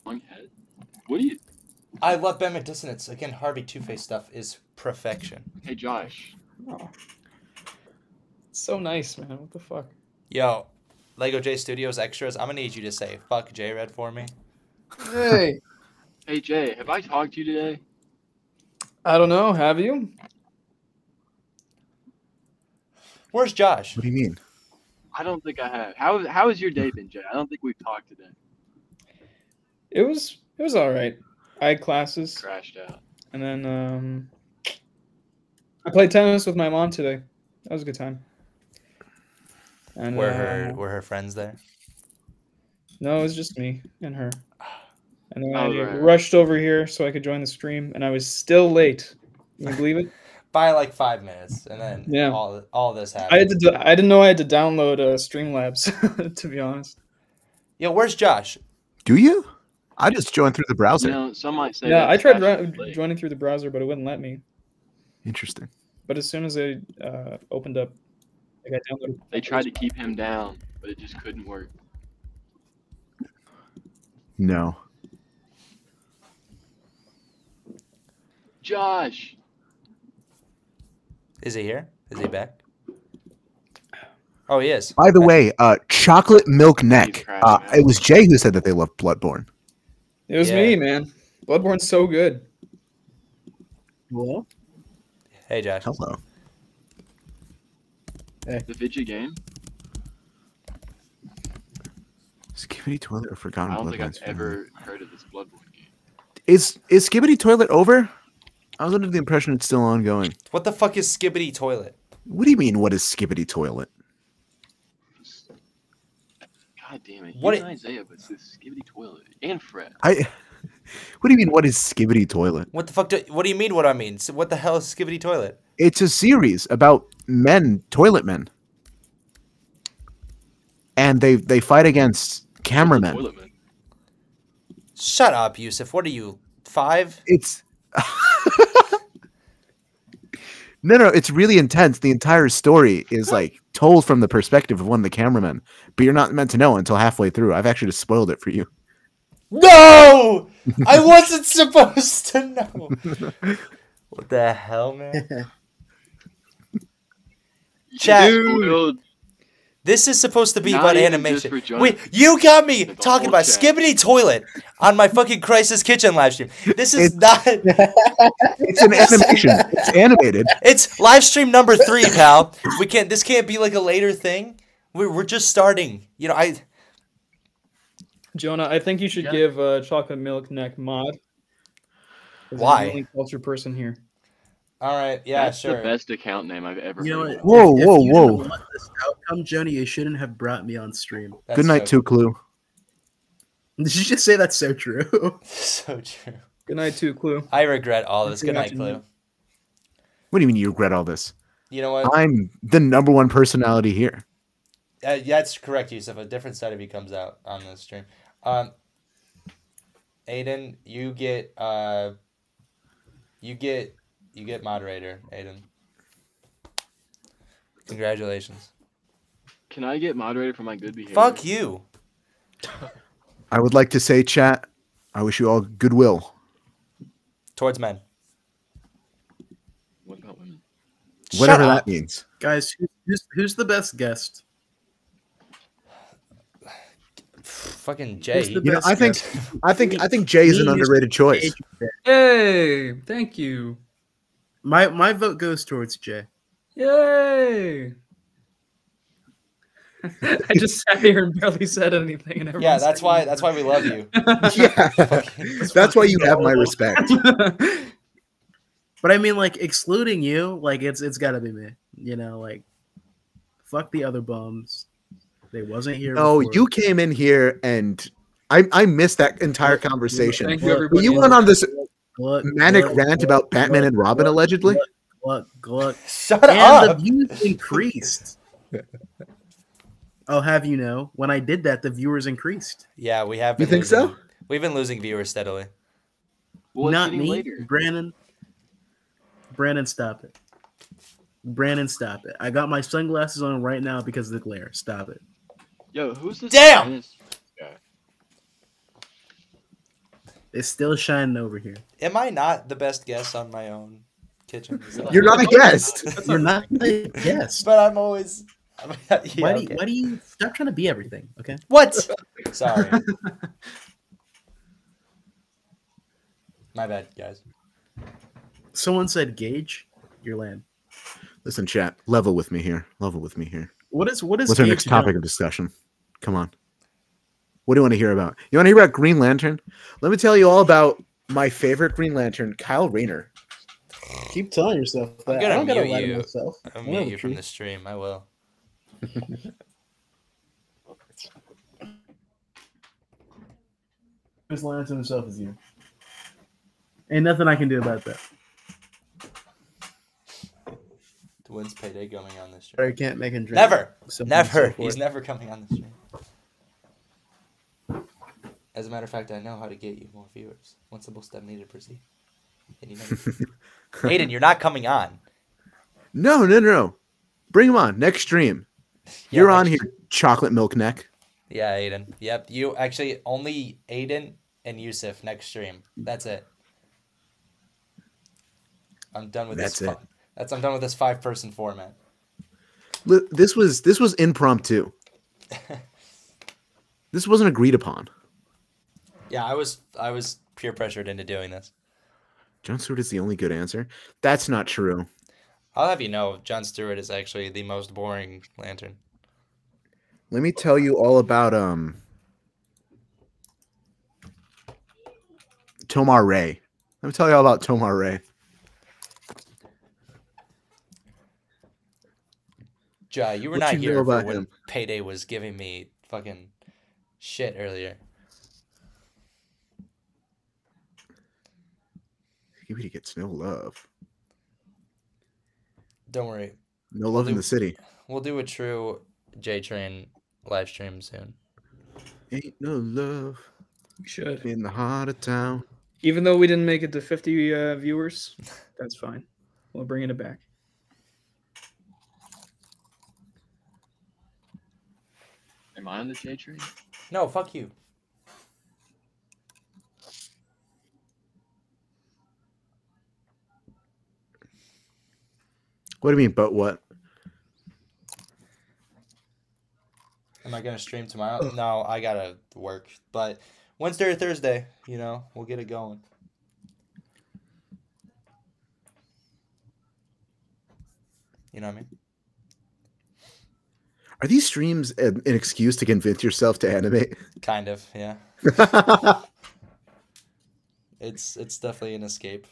Longhead. What do you? I love Batman Dissonance. Again, Harvey Two Face stuff is perfection. Hey, Josh. Oh. So nice, man. What the fuck? Yo, Lego J Studios extras. I'm gonna need you to say "fuck J Red" for me. Hey. Hey, Jay. Have I talked to you today? I don't know. Have you? Where's Josh? What do you mean? I don't think I have. How how has your day been, Jay? I don't think we've talked today. It was. It was all right. I had classes, Crashed out. and then um, I played tennis with my mom today. That was a good time. And Were uh, her were her friends there? No, it was just me and her. And then Oh, I right, right. rushed over here so I could join the stream, and I was still late. Can you believe it? By like five minutes, and then Yeah. all all this happened. I happened. had to. do- I didn't know I had to download uh, Streamlabs. to be honest. Yo, where's Josh? Do you? I just joined through the browser. You know, some might say. Yeah, I tried Smash ru- is late. joining through the browser, but it wouldn't let me. Interesting. But as soon as I uh, opened up, like I downloaded. They tried to keep him down, but it just couldn't work. No. Josh, Is he here? Is he back? Oh, he is. By the way, uh, chocolate milk neck. Uh, it was Jay who said that they loved Bloodborne. It was Yeah. me, man. Bloodborne's so good. Well, Hey, Josh. Hello. Hey. the fidget game. Skibidi Toilet or Forgotten I don't think I've ever heard of this Bloodborne game. Is is Skibidi Toilet over? I was under the impression it's still ongoing. What the fuck is Skibidi Toilet? What do you mean? What is Skibidi Toilet? God damn it! You What it- Isaiah, but it's this skibidi toilet and Fred. I. What do you mean? What is Skibidi Toilet? What the fuck? Do, what do you mean? What I mean? So what the hell is Skibidi Toilet? It's a series about men, toilet men, and they they fight against cameramen. Toilet man. Shut up, Yusuf. What are you? Five? It's no, no. It's really intense. The entire story is like told from the perspective of one of the cameramen, but you're not meant to know until halfway through. I've actually just spoiled it for you. No! I wasn't supposed to know. What the hell, man? Chat. Spoiled. This is supposed to be Not about animation. Wait, you got me The talking whole about chat. Skibidi Toilet on my fucking Crisis Kitchen live stream. This is It's- not. It's an animation. It's animated. It's live stream number three, pal. We can't. This can't be like a later thing. We're we're just starting. You know, I. Jonah, I think you should Yeah. give uh, chocolate milk neck mod. 'Cause he's Why? The only culture person here. All right. Yeah. That's sure. the best account name I've ever you know heard. what? Whoa, If- if whoa, you didn't whoa. want this outcome, Joni, you shouldn't have brought me on stream. That's Good night, so, Two Clue. Did you just say that's so true? So true. Good night, too, Clue. I regret all this. Good night, Clue. What do you mean you regret all this? You know what? I'm the number one personality here. Uh, yeah, that's correct, Yusuf. A different side of you comes out on this stream. Um, Aiden, you get uh, you get you get moderator, Aiden. Congratulations. Can I get moderated for my good behavior? Fuck you. I would like to say, chat, I wish you all goodwill. Towards men. What about women? Whatever Shut that means. Guys, who's, who's who's the best guest? Fucking Jay. You know, I think guest? I think I think Jay is an underrated choice. Yay! Thank you. My my vote goes towards Jay. Yay! I just sat here and barely said anything, and Yeah, that's saying why that's why we love you. yeah, that's why you have my respect. But I mean, like excluding you, like it's it's got to be me. You know, like fuck the other bums. They wasn't here. Oh, before. you came in here and I I missed that entire conversation. Thank you, But everybody. you went on this Gluck, manic gluck, rant gluck, about Batman and Robin allegedly. Gluck, gluck. Shut and the up. views increased. I'll have you know, when I did that, the viewers increased. Yeah, we have You been think so? We've been losing viewers steadily. Well, Not me, later. Brandon. Brandon, stop it. Brandon, stop it. I got my sunglasses on right now because of the glare. Stop it. Yo, who's this? Damn! Spanish guy? It's still shining over here. Am I not the best guest on my own kitchen? You're not a guest. You're not a guest. But I'm always. yeah, why, do you, okay. why do you stop trying to be everything? Okay. What? Sorry. My bad, guys. Someone said Gage, your land. Listen, chat, level with me here. Level with me here. What is what is What's our next topic doing? of discussion? Come on. What do you want to hear about? You want to hear about Green Lantern? Let me tell you all about my favorite Green Lantern, Kyle Rayner. Keep telling yourself that. gonna I don't gotta mute lie to you. myself. I'll I know mute you from the stream. I will. as Lantern himself is you. Ain't nothing I can do about that. When's payday coming on this stream? I can't make him drink. Never, so on so never. He's never coming on the stream. As a matter of fact, I know how to get you more viewers. One simple step needed to proceed. And you know, Aiden, you're not coming on. No, no, no, no. Bring him on next stream. Yeah, You're on here, chocolate milk neck. Yeah, Aiden. Yep. You actually only Aiden and Yusuf next stream. That's it. I'm done with That's this. it. fi- That's I'm done with this five person format. This was this was impromptu. this wasn't agreed upon. Yeah, I was I was peer pressured into doing this. John Stewart is the only good answer. That's not true. I'll have you know, John Stewart is actually the most boring lantern. Let me tell you all about um Tomar-Re. Let me tell you all about Tomar-Re. Jai, you were What not you here for when him? Payday was giving me fucking shit earlier. He gets no love. Don't worry. No love in do- the city. We'll do a true J Train live stream soon. Ain't no love We should. in the heart of town. Even though we didn't make it to 50 uh, viewers, that's fine. We'll bring it back. Am I on the J train? No, fuck you. What do you mean, but what? Am I gonna stream tomorrow? No, I gotta work. But Wednesday or Thursday, you know, we'll get it going. You know what I mean? Are these streams an, an excuse to convince yourself to animate? Kind of, yeah. It's it's definitely an escape.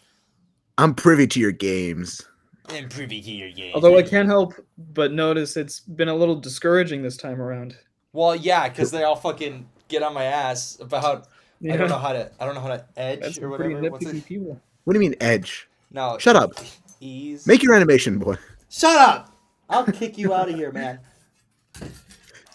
I'm privy to your games. And privy to your game. Although I can't help but notice it's been a little discouraging this time around. Well, yeah, because they all fucking get on my ass about I don't know how to I don't know how to edge That's or whatever. What's it? people. What do you mean, Edge? No. Shut up. Ease. Make your animation, boy. Shut up! I'll kick you out of here, man.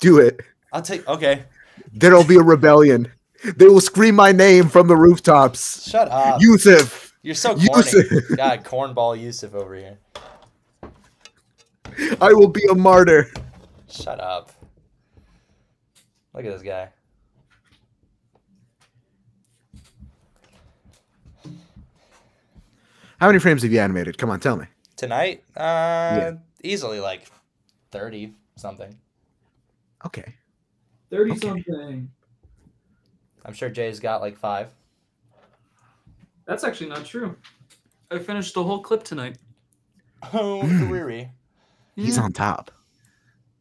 Do it. I'll take. Okay. There'll be a rebellion. They will scream my name from the rooftops. Shut up. Yusuf, You're so corny. Yusuf. God, cornball Yusuf over here. I will be a martyr. Shut up. Look at this guy. How many frames have you animated? Come on, tell me. Tonight, uh, easily like thirty something. Okay. 30 Okay. something. I'm sure Jay's got like five. That's actually not true. I finished the whole clip tonight. Oh, Mm. weary. He's Yeah. on top.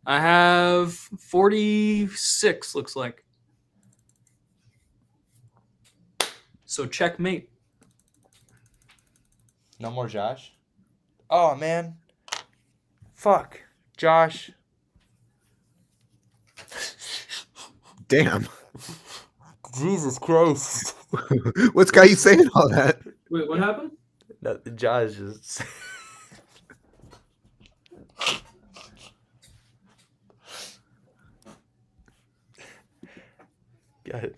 I have 46, looks like. So checkmate. No more Josh. Oh man. Fuck, Josh. Damn. Jesus Christ. What's got you saying all that? Wait, what happened? No, Josh is. Got it.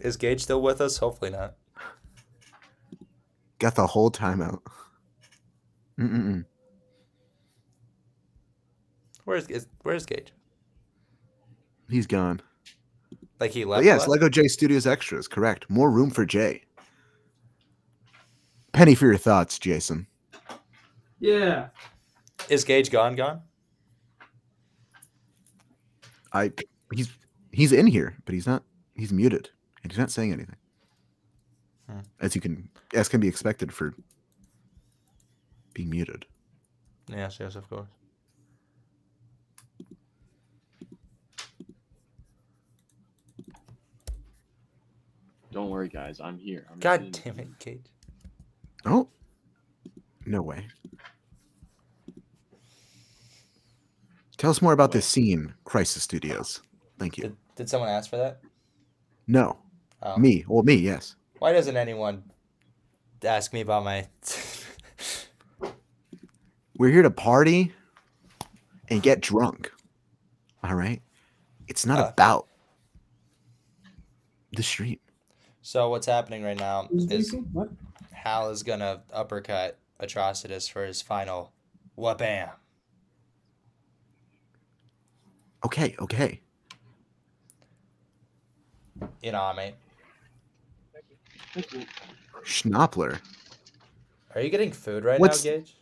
Is Gage still with us? Hopefully not. Got the whole timeout. Mm-mm. Where's is, Where's Gage? He's gone. Like he But left. yes, left? Lego J Studios Extras, correct. More room for Jay. Penny for your thoughts, Jason. yeah. Is Gage gone? Gone? I he's he's in here, but he's not he's muted. And he's not saying anything. Hmm. As you can as can be expected for being muted. Yes, yes, of course. Don't worry, guys. I'm here. I'm God just- damn it, Gage. Oh. No way. Tell us more about this scene, Crisis Studios. Thank you. Did, did someone ask for that? No, Oh. me. Well, me. Yes. Why doesn't anyone ask me about my? We're here to party and get drunk. All right. It's not Uh. about the stream. So what's happening right now is Hal is gonna uppercut Atrocitus for his final wha-bam. Okay. Okay. You know, what I mean, Schnoppler. are you getting food right What's- now, Gage?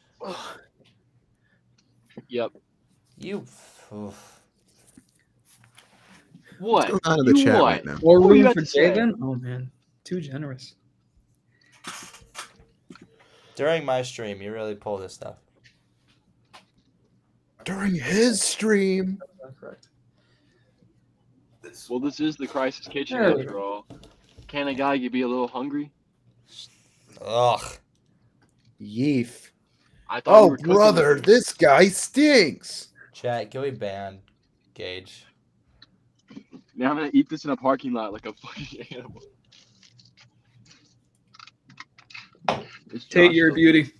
Yep. You. oof. What? What's going on in the You chat what? right now? More you room for to Jay say? then? Oh man, too generous. During my stream, you really pull this stuff. During his stream. Correct. Well, this is the Crisis Kitchen There we after all. Can a guy be a little hungry? Ugh. Yeef. I Oh, were cooking brother, this guy stinks. Chat, can we ban Gage? Now I'm gonna eat this in a parking lot like a fucking animal. It's Tate, you're a beauty.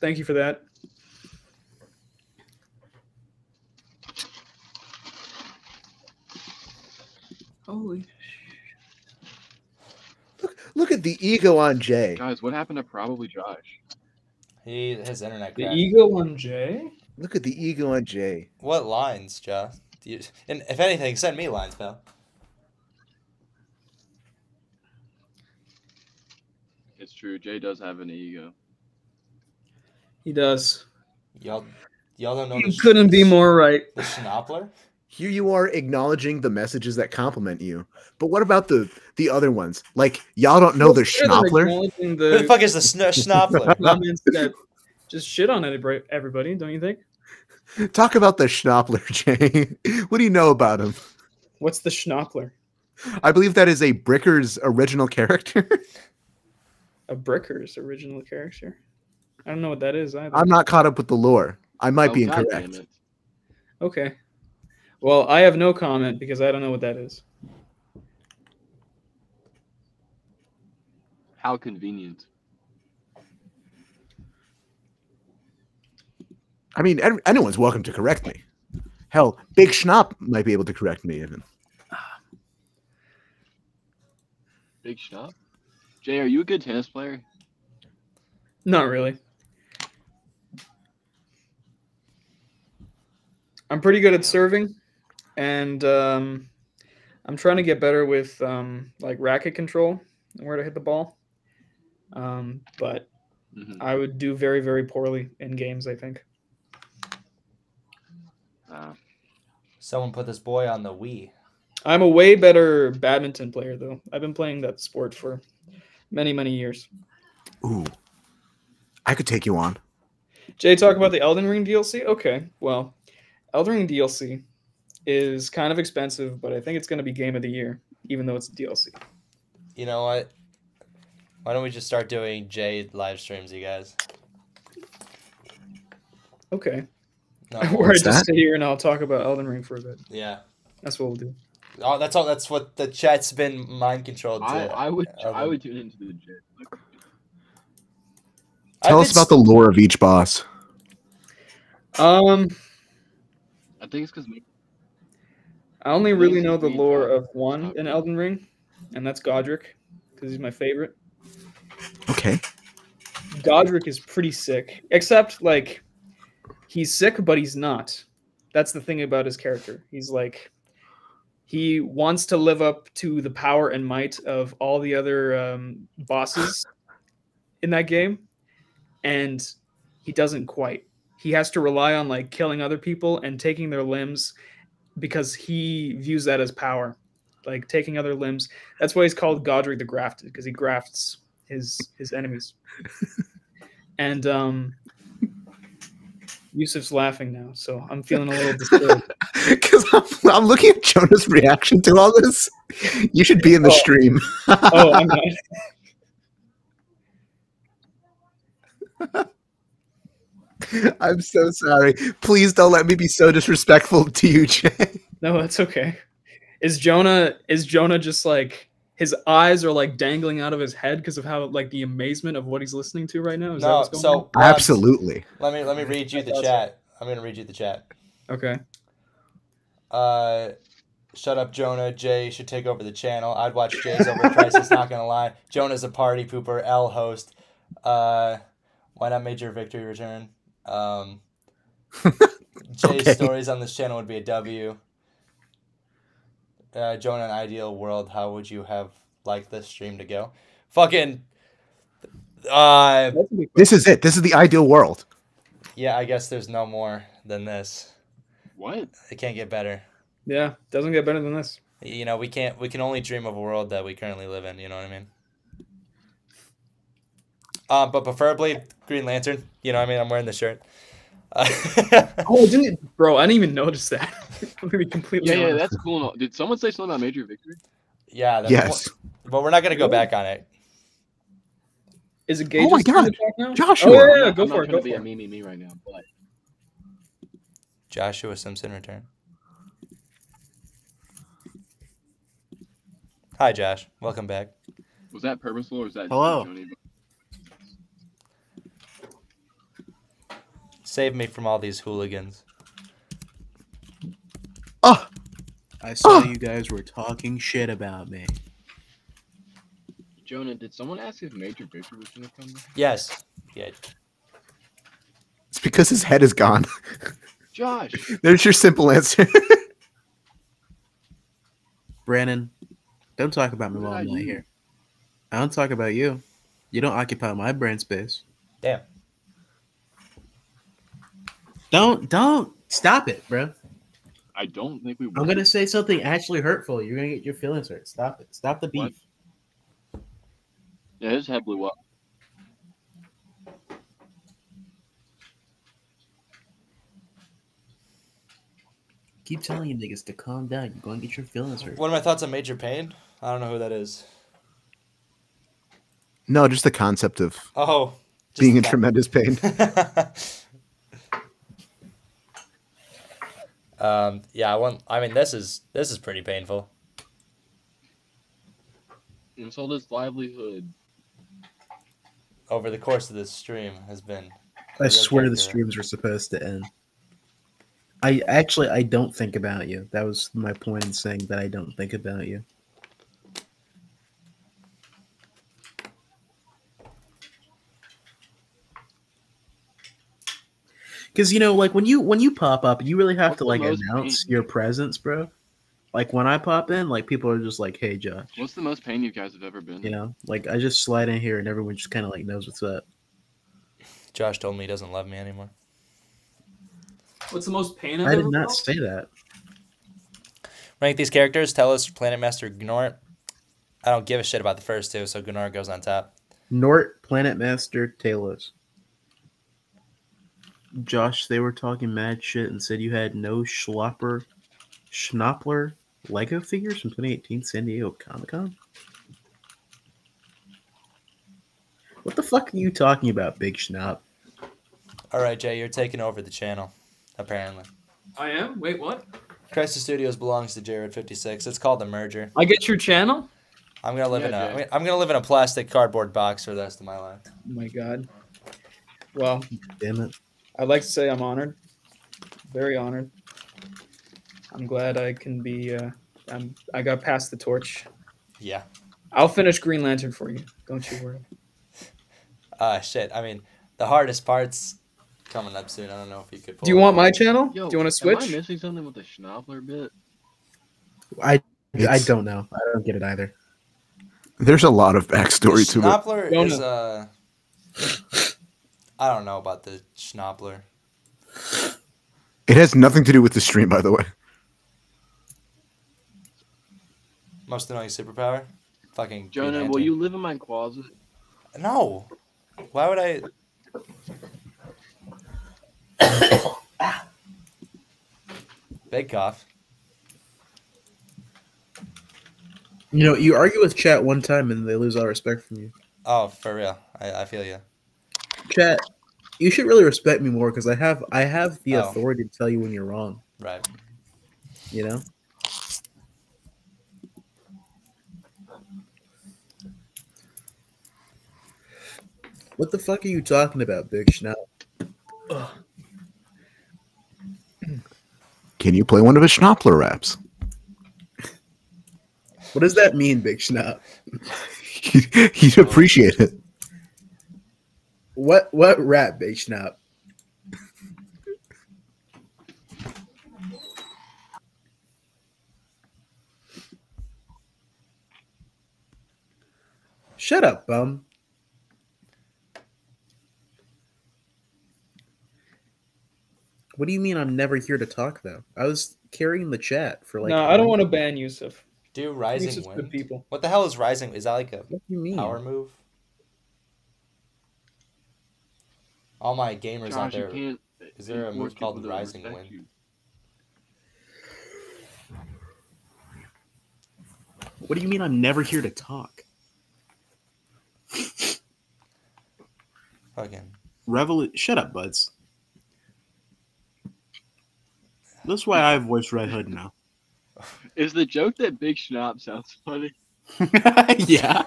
Thank you for that. Holy. Look, look at the ego on Jay. Guys, what happened to probably Josh? He his internet The crashed. ego on Jay? Look at the ego on Jay. What lines, Josh? You, and if anything, send me lines, pal. It's true. Jay does have an ego. He does. Y'all, y'all don't know You the, couldn't be more right. the schnoppler. Here you are acknowledging the messages that compliment you. But what about the the other ones? Like y'all don't know the Well, sure, they're schnoppler? Who the The fuck is the sn- schnoppler? comments that just shit on everybody- everybody, don't you think? Talk about the schnoppler, Jay. what do you know about him? What's the schnoppler? I believe that is a Bricker's original character. A Bricker's original character. I don't know what that is either. I'm not caught up with the lore. I might Oh, be incorrect. Okay. Well, I have no comment because I don't know what that is. How convenient. I mean, an- anyone's welcome to correct me. Hell, Big Schnapp might be able to correct me even. Big schnapp. Jay, are you a good tennis player? Not really. I'm pretty good at serving, and um, I'm trying to get better with um, like racket control and where to hit the ball. Um, but Mhm. I would do very, very poorly in games. I think. Uh, Someone put this boy on the Wii. I'm a way better badminton player, though. I've been playing that sport for many, many years. Ooh, I could take you on. Jay, talk about the Elden Ring DLC. Okay, well, Elden Ring DLC is kind of expensive, but I think it's going to be game of the year, even though it's a DLC. You know what? Why don't we just start doing Jay live streams, you guys? Okay, No, where I just that? sit here and I'll talk about Elden Ring for a bit. yeah. That's what we'll do. Oh, that's all. That's what the chat's been mind controlled to. I, I would I would tune into the gym. I've Tell been us about the lore of each boss. Um, I think it's because I only really know the lore Dot. of one in Elden Ring, and that's Godrick, because he's my favorite. Okay. Godrick is pretty sick, except like he's sick, but he's not. That's the thing about his character. He's like he wants to live up to the power and might of all the other um, bosses in that game, and he doesn't quite. He has to rely on like killing other people and taking their limbs because he views that as power, like taking other limbs. That's why he's called Godrick the Grafted because he grafts his his enemies. and um, Yusuf's laughing now, so I'm feeling a little disturbed. Because I'm, I'm looking at Jonah's reaction to all this. You should be in the Oh. stream. oh, I'm not. I'm so sorry. Please don't let me be so disrespectful to you, Jay. No, that's okay. Is Jonah is Jonah just like his eyes are like dangling out of his head because of how like the amazement of what he's listening to right now? Is that No, what's going so um, Absolutely. Let me let me read you the chat. I'm gonna read you the chat. Okay. Uh, shut up, Jonah. Jay should take over the channel. I'd watch Jay's over Crisis. Not gonna lie. Jonah's a party pooper. L host. Uh, why not Major Victory Return? Um, Jay's Okay. stories on this channel would be a W. Uh, Jonah, an ideal world. How would you have liked this stream to go? Fucking. Uh, That's a big This is it. This is the ideal world. yeah. I guess there's no more than this. What? It can't get better. Yeah, doesn't get better than this. you know we can't we can only dream of a world that we currently live in you know what i mean um but preferably green lantern you know what i mean i'm wearing the shirt Oh, didn't bro? I didn't even notice that. I'm gonna be completely Yeah, yeah, that's cool. Did someone say something about Major Victory? yeah that's Yes. but we're not gonna go back on it Is it Gage? Oh my God. Joshua. Oh yeah, I'm yeah, go I'm not for it. trying Go to be for a me, me, me right now, but joshua simpson return hi josh welcome back was that purposeful or was that? Hello. Joni? Save me from all these hooligans Oh, I saw Oh. you guys were talking shit about me. Jonah, did someone ask if Major Victory was gonna come? back? yes yeah it's because his head is gone. Josh, There's your simple answer. Brandon, don't talk about me What while I'm about not here. I don't talk about you. You don't occupy my brain space. damn Don't don't stop it, bro. I don't think we. I'm gonna say something actually hurtful. You're gonna get your feelings hurt. Stop it. Stop the What? beef. Yeah, his head blew up. Keep telling you niggas to calm down. You're gonna get your feelings hurt. what are my thoughts on major pain i don't know who that is no, just the concept of oh being in tremendous pain. um, yeah, I want. I mean, this is this is pretty painful. And so his livelihood. Over the course of this stream, has been. I swear the streams were supposed to end. I actually I don't think about you. That was my point in saying that I don't think about you. Because you know, like when you when you pop up, you really have What's to like announce pain- your presence, bro. Like when I pop in, like people are just like, "Hey, Josh," What's the most pain you guys have ever been? you know. Like I just slide in here and everyone just kind of like knows what's up. Josh told me he doesn't love me anymore. What's the most pain I've I did ever not felt? say that. Rank these characters. Tell us Planet Master Gnort. I don't give a shit about the first two, so Gnort goes on top. Gnort, Planet Master, Talos. Josh, they were talking mad shit and said you had no Schlopper, Schnoppler Lego figures from 2018 San Diego Comic Con. What the fuck are you talking about, Big Schnapp? All right, Jay, you're taking over the channel. Apparently, I am. Wait, what? Crisis Studios belongs to JayRed Fifty Six. It's called the merger. I get your channel. I'm gonna live Yeah, in a. Jay. I mean, I'm gonna live in a plastic cardboard box for the rest of my life. Oh my god. Well, Damn it. I'd like to say I'm honored. Very honored. I'm glad I can be. Uh, I'm. I got past the torch. Yeah. I'll finish Green Lantern for you. Don't you worry. Uh, shit. I mean, the hardest part's coming up soon. I don't know if you could. Pull Do you want my channel? Yo, Do you want to switch? Am I switch? missing something with the Schnoppler bit? I I don't know. I don't get it either. There's a lot of backstory to it. Schnoppler is know. uh. I don't know about the Schnoppler. It has nothing to do with the stream, by the way. Most annoying superpower. Fucking. Jonah, will you live in my closet? No. Why would I? Big cough. You know, you argue with chat one time and they lose all respect from you. Oh, for real. I, I feel you. Chat, You should really respect me more because I have I have the Oh. authority to tell you when you're wrong. Right. You know. What the fuck are you talking about, Big Schnapp? Can you play one of his Schnoppler raps? What does that mean, Big Schnapp? He'd appreciate it. What what rap, bitch? Schnapp? Shut up, bum. What do you mean I'm never here to talk though? I was carrying the chat for like no, I don't want to ban Yusuf. Do Rising Yusuf's good people. What the hell is Rising? Is that like a What do you mean? power move? All my gamers out Josh, you there. there a force move called the Rising Wind? you. What do you mean I'm never here to talk? Fucking. Revol shut up, buds. That's why I voice Red Hood now. Is the joke that Big Schnapp sounds funny? yeah.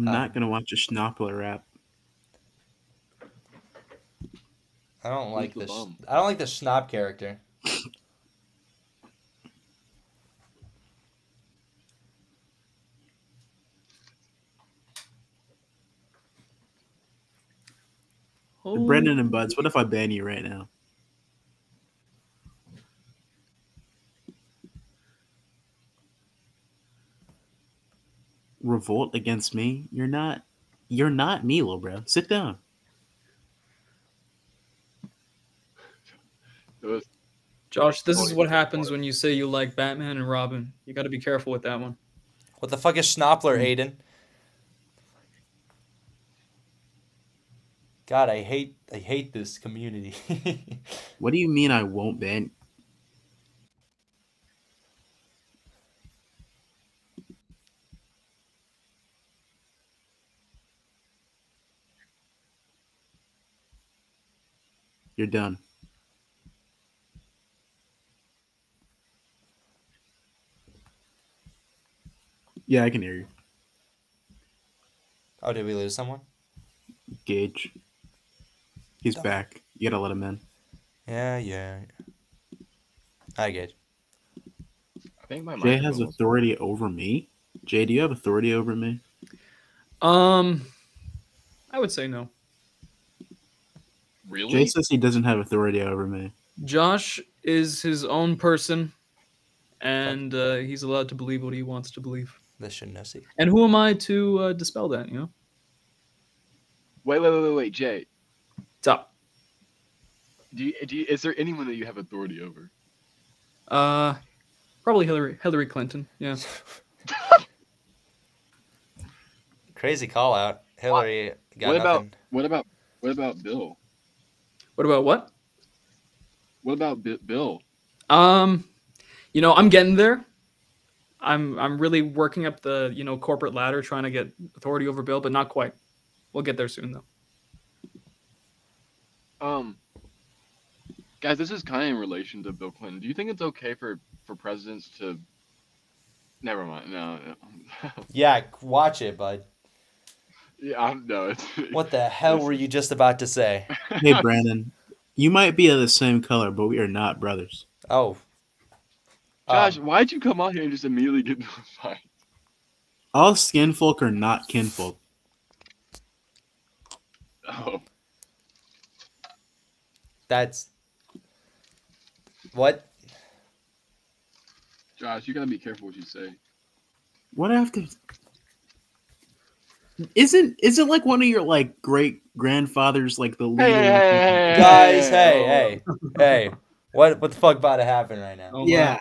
I'm Uh, not gonna watch a Schnoppler rap. I don't like this. bum? I don't like the Schnob character. Oh, Brendan and Buds, what if I ban you right now? Revolt against me? You're not. You're not me, little bro. Sit down. Josh, this is what happens when you say you like Batman and Robin. You got to be careful with that one. What the fuck is Schnoppler, hmm. Aiden? God, I hate I hate this community. What do you mean I won't ban? You're done. Yeah, I can hear you. oh, did we lose someone? Gage. He's Oh. back. You gotta let him in. Yeah, yeah. I get. I think my Jay has microphone was- authority over me. Jay, do you have authority over me? Um, I would say no. Really. Jay says he doesn't have authority over me. Josh is his own person, and uh, he's allowed to believe what he wants to believe. This should know see. And who am I to uh, dispel that? You know, Wait, wait, wait, wait, wait, Jay. top. Do you, do you, is there anyone that you have authority over? Uh, probably Hillary Hillary Clinton. Yeah. Crazy call out. Hillary got what about what about what about Bill? What about what? What about Bi- Bill? Um, you know, I'm getting there. I'm I'm really working up the you know corporate ladder, trying to get authority over Bill, but not quite. We'll get there soon though. Um, guys, this is kind of in relation to Bill Clinton. Do you think it's okay for for presidents to? Never mind. No. no. Yeah, watch it, bud. Yeah, I'm, no. What the hell were you just about to say? Hey, Brandon, you might be of the same color, but we are not brothers. Oh. Josh, Um, why'd you come out here and just immediately get into a fight? All skinfolk are not kinfolk. Oh, that's what? Josh, you gotta be careful what you say. What after? Isn't isn't like one of your like great grandfathers like the leader? Hey, hey, hey, hey, Guys, hey, hey, hey, hey. What what the fuck about to happen right now? Oh, Yeah,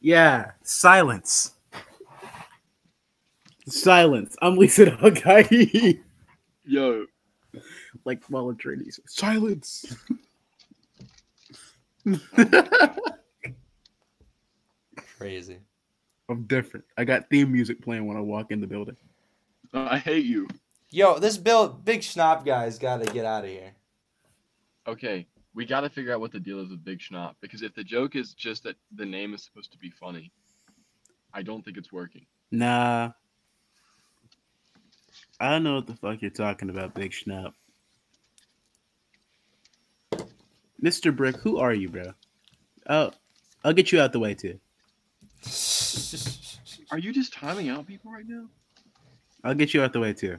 yeah. Silence. Silence. I'm Lisa Doggy. Yo, like while attorneys. Silence. Crazy. I'm different. I got theme music playing when I walk in the building. I hate you. Yo, this Bill Big Schnapp guy's got to get out of here. Okay, we got to figure out what the deal is with Big Schnapp because if the joke is just that the name is supposed to be funny, I don't think it's working. Nah. I don't know what the fuck you're talking about, Big Schnapp. Mr. Brick, who are you, bro? Oh, I'll get you out the way too. Are you just timing out people right now? I'll get you out the way too.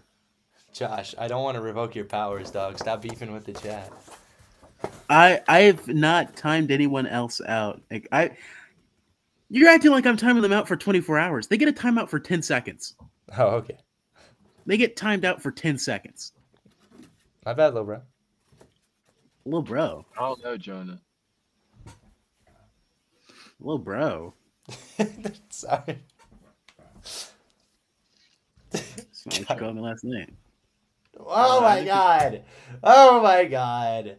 Josh, I don't want to revoke your powers, dog. Stop beefing with the chat. I I have not timed anyone else out. Like I You're acting like I'm timing them out for 24 hours. They get a timeout for 10 seconds. Oh, okay. They get timed out for 10 seconds. My bad, little bro. Little bro. Oh, I don't know, Jonah. Little bro. Sorry. That's not you called me last name. Oh my god. Oh my god.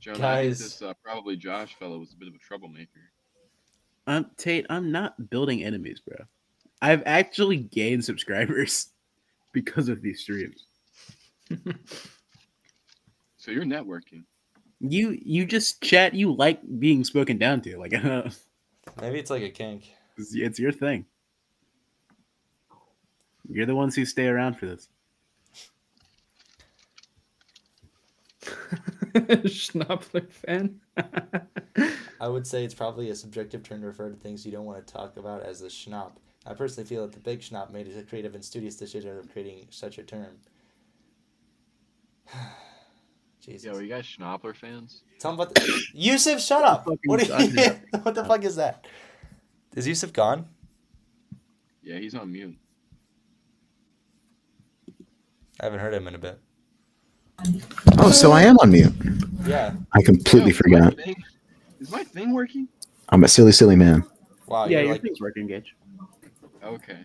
Jonah, I Guys. think this uh, probably Josh fellow was a bit of a troublemaker. Um, Tate, I'm not building enemies, bro. I've actually gained subscribers because of these streams. So you're networking. You you just chat. You like being spoken down to. Like Maybe it's like a kink. it's, it's your thing. You're the ones who stay around for this. Schnappler fan. I would say it's probably a subjective term to refer to things you don't want to talk about as the schnapp. I personally feel that the big schnapp made a creative and studious decision of creating such a term. Jesus. Yo, are you guys Schnappler fans? Tell him about the... Yusuf, shut up. What the are What, you are you... talking what the fuck is that? Is Yusuf gone? Yeah, he's on mute. I haven't heard him in a bit. Oh, so I am on mute. Yeah. I completely Yo, is my forgot. Is my thing working? I'm a silly, silly man. Wow. yeah, you're your like, thing's working, Gage. Okay.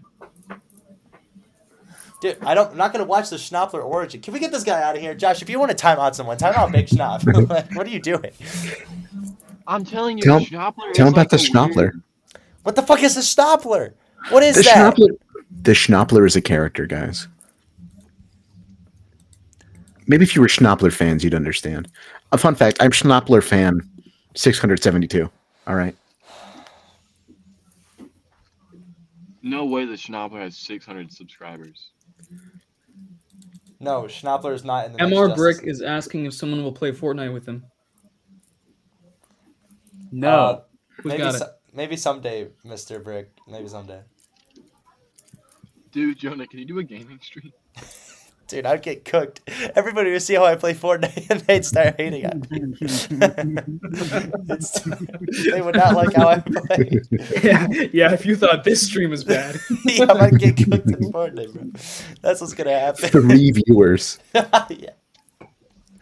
dude, I don't. I'm not gonna watch the Schnappler origin. Can we get this guy out of here, Josh? If you want to time out someone, time out Big Schnapp. like, what are you doing? I'm telling you, Tell- Schnappler Tell him about like the a Schnappler. weird- What the fuck is the Schnappler? What is The that? Schnappler, the Schnappler is a character, guys. Maybe if you were Schnappler fans, you'd understand. A fun fact: I'm Schnappler fan 672. All right. No way the Schnappler has 600 subscribers. No, Schnappler is not in the. Mr. Brick League. is asking if someone will play Fortnite with him. No, Uh, maybe, got it? so, maybe someday, Mr. Brick. Maybe someday. Dude, Jonah, can you do a gaming stream? Dude, I'd get cooked. Everybody would see how I play Fortnite and they'd start hating on me. It's- they would not like how I play. yeah, yeah. If you thought this stream was bad, yeah, I might get cooked in Fortnite, bro. That's what's gonna happen. Three viewers. yeah.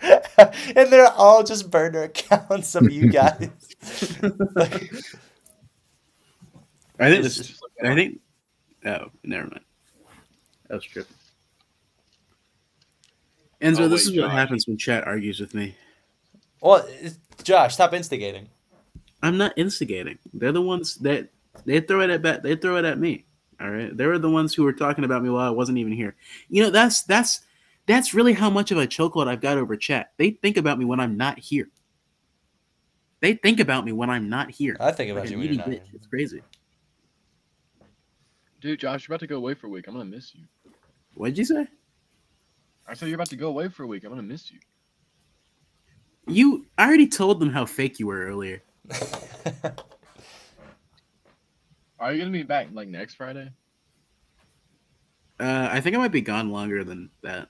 and they're all just burner accounts of you guys. Like, I think this. just I think. Oh, never mind. That was tripping. Enzo, Oh, this wait, is what Josh. happens when chat argues with me. well, Josh, stop instigating. I'm not instigating. They're the ones that they throw it at bat. They throw it at me. All right. They were the ones who were talking about me while I wasn't even here. You know, that's that's that's really how much of a chokehold I've got over chat. They think about me when I'm not here. They think about me when I'm not here. I think about Like you when you're not. bitch. here. It's crazy. Dude, Josh, you're about to go away for a week. I'm gonna miss you. What'd you say? I said you're about to go away for a week. I'm gonna miss you. You I already told them how fake you were earlier. Are you gonna be back like next Friday? Uh, I think I might be gone longer than that.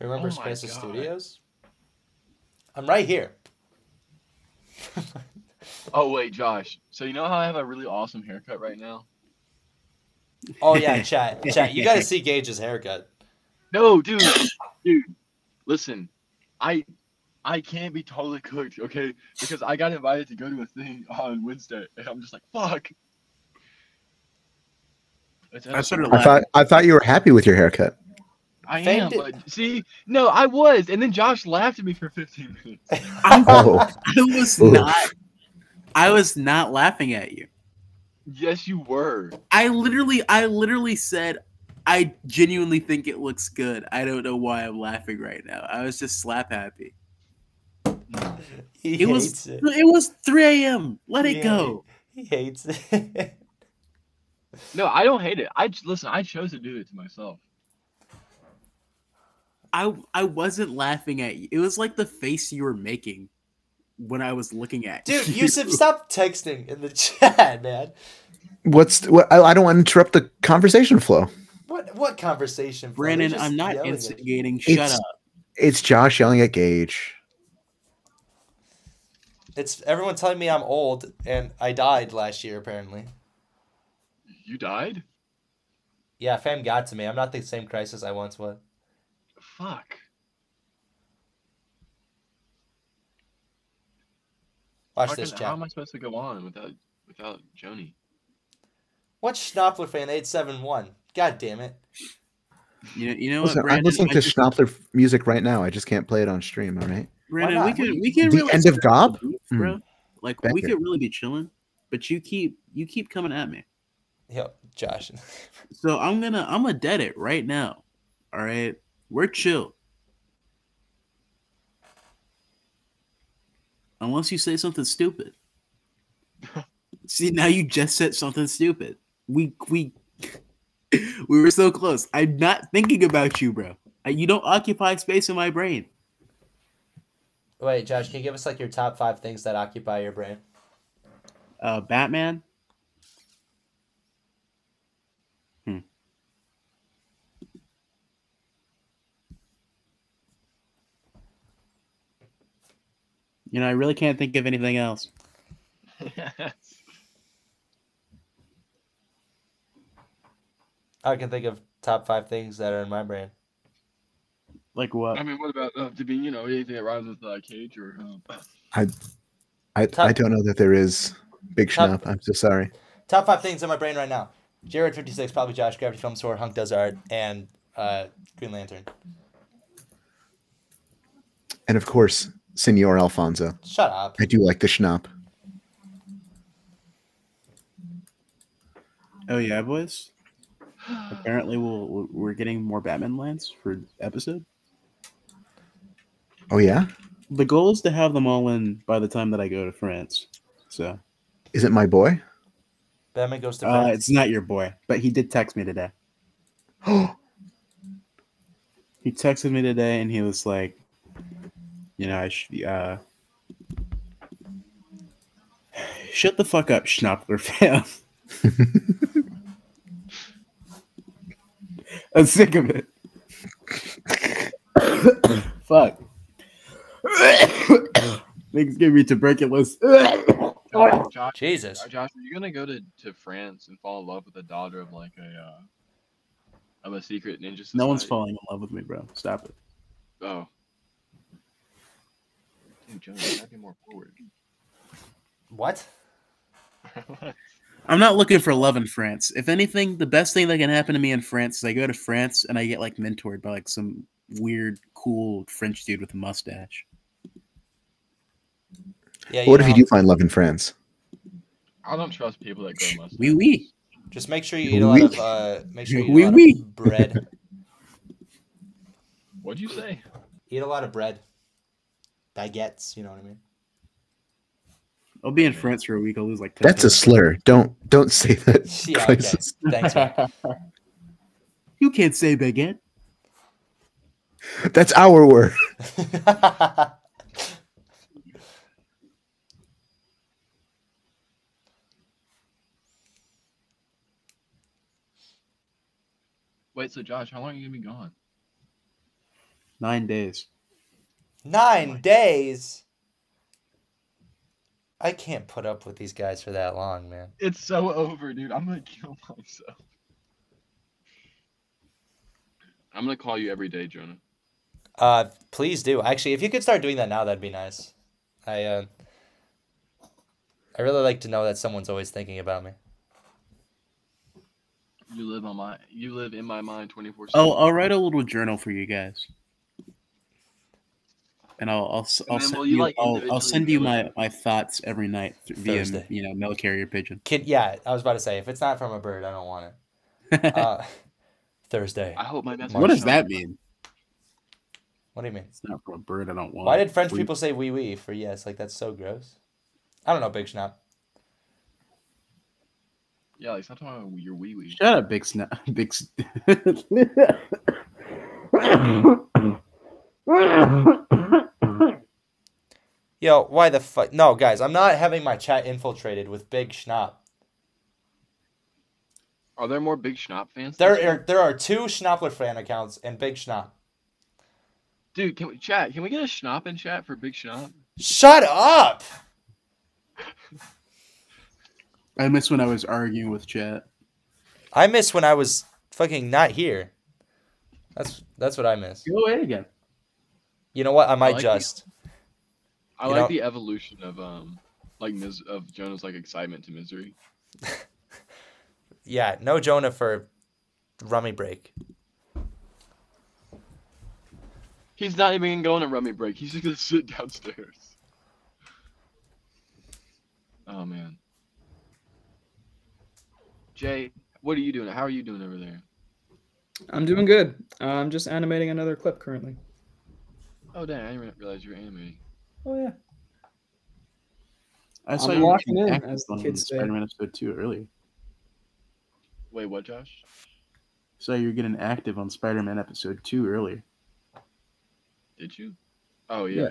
Remember Oh my Spaces Studios? I'm right here. Oh wait, Josh. So you know how I have a really awesome haircut right now? Oh yeah, chat, chat. You got to see Gage's haircut. No, dude, dude. Listen, I I can't be totally cooked, okay? Because I got invited to go to a thing on Wednesday, and I'm just like, fuck. It's I started I thought I thought you were happy with your haircut. I Fame am, but see, no, I was, and then Josh laughed at me for 15 minutes. I Oh, I was Oof. not. I was not laughing at you. Yes, you were. I literally, I literally said, I genuinely think it looks good. I don't know why I'm laughing right now. I was just slap happy. He It was, hates it. it was 3 a.m. Let it Yeah. go. He hates it. No, I don't hate it. I j- listen. I chose to do it to myself. I, I wasn't laughing at you. It was like the face you were making when I was looking at Dude, you. Yusuf, stop texting in the chat, man. What's what? I, I don't want to interrupt the conversation flow. What what conversation? bro? Brandon, I'm not instigating. Shut It's- up. It's Josh yelling at Gage. It's everyone telling me I'm old and I died last year apparently. You died? Yeah, fam got to me. I'm not the same crisis I once was. Fuck. Watch How, this can- chat. how am I supposed to go on without without Joni? What's Schnoppler fan 871? God damn it. You know, you know Listen, what, I'm listening I to just- music music right now. I just can't play it on stream. All right. Brandon, we not? could we could The really end of start Gob? the beef, bro. Hmm. Like we could really be chilling, but you keep you keep coming at me. Yo, Josh. So I'm gonna I'm gonna dead it right now. All right, we're chill. Unless you say something stupid. See, now you just said something stupid. We we we were so close. I'm not thinking about you, bro. You don't occupy space in my brain. Wait, Josh, can you give us like your top five things that occupy your brain? Uh, Batman. Hmm. You know, I really can't think of anything else. I can think of top five things that are in my brain. Like what? I mean, what about uh, to be you know anything that rhymes with uh, cage or? Uh, I I Top- don't know that there is Big Top- Schnupp. I'm so sorry. Top five things in my brain right now. JayRed fifty six, probably Josh, Gravity Film Store, Hunk Does Art, and uh, Green Lantern. And of course, Senor Alfonso. Shut up. I do like the Schnupp. Oh yeah, boys. Apparently, we'll we're getting more Batman lands for episode. Oh yeah, The goal is to have them all in by the time that I go to France. So is it my boy? Batman goes to uh, it's not your boy, but he did text me today. Oh, He texted me today, and he was like, "You know, I should uh, shut the fuck up, Schnappler fam." I'm sick of it. Fuck. Things give me tuberculosis. Josh, Josh, Jesus. Josh, are you gonna go to, to France and fall in love with the daughter of like a uh, of a secret ninja? Society? no one's falling in love with me, bro. Stop it. Oh. Dude, Joe, you gotta be more forward. What? I'm not looking for love in France. If anything, the best thing that can happen to me in France is I go to France and I get like mentored by like some weird, cool French dude with a mustache. Yeah. what if you do find love in France? I don't trust people that grow mustaches. Oui, oui. Just make sure you eat a lot of. Uh, make sure you eat Oui, a lot oui. of bread. What'd you say? Eat a lot of bread. Baguettes. You know what I mean. I'll be in France for a week. I'll lose like 10 That's a slur. Don't don't say that. Yeah. Okay. Thanks. Man. You can't say baguette. That's our word. Wait, so Josh, how long are you gonna be gone? Nine days. Nine days. I can't put up with these guys for that long, man. It's so over, dude. I'm gonna kill myself. I'm gonna call you every day, Jonah. Uh, please do. Actually, if you could start doing that now, that'd be nice. I uh, I really like to know that someone's always thinking about me. You live on my, you live in my mind 24 Oh, seven. I'll write a little journal for you guys. And I'll I'll, s- I'll send you, you, like, I'll, I'll send you my, my thoughts every night via Thursday. you know mail carrier pigeon. Kid, yeah, I was about to say if it's not from a bird, I don't want it. Uh, Thursday. I hope my message. what does that mean? What do you mean? It's not from a bird. I don't want. It. Why did French We- people say wee wee for yes? Like that's so gross. I don't know, Big Schnapp. Yeah, like stop talking about your wee wee. Shut up, big snap, big. S- Yo, why the fuck? No, guys, I'm not having my chat infiltrated with Big Schnapp. Are there more Big Schnapp fans? There are there are two Schnappler fan accounts and Big Schnapp. Dude, can we chat? Can we get a Schnapp in chat for Big Schnapp? Shut up! I miss when I was arguing with chat. I miss when I was fucking not here. That's that's what I miss. Go away again. You know what? I might like the- just. I You like know- the evolution of um like mis- of Jonah's like excitement to misery. Yeah, no Jonah for rummy break. He's not even gonna go on a rummy break. He's just gonna sit downstairs. Oh man. Jay, what are you doing? How are you doing over there? I'm doing good. Uh, I'm just animating another clip currently. Oh dang, I didn't realize you were animating. Oh yeah. I saw I'm you were locking getting in, active as the kids say. Spider-Man episode two earlier. Wait, what, Josh? So you're getting active on Spider-Man episode two earlier. Did you? Oh yeah.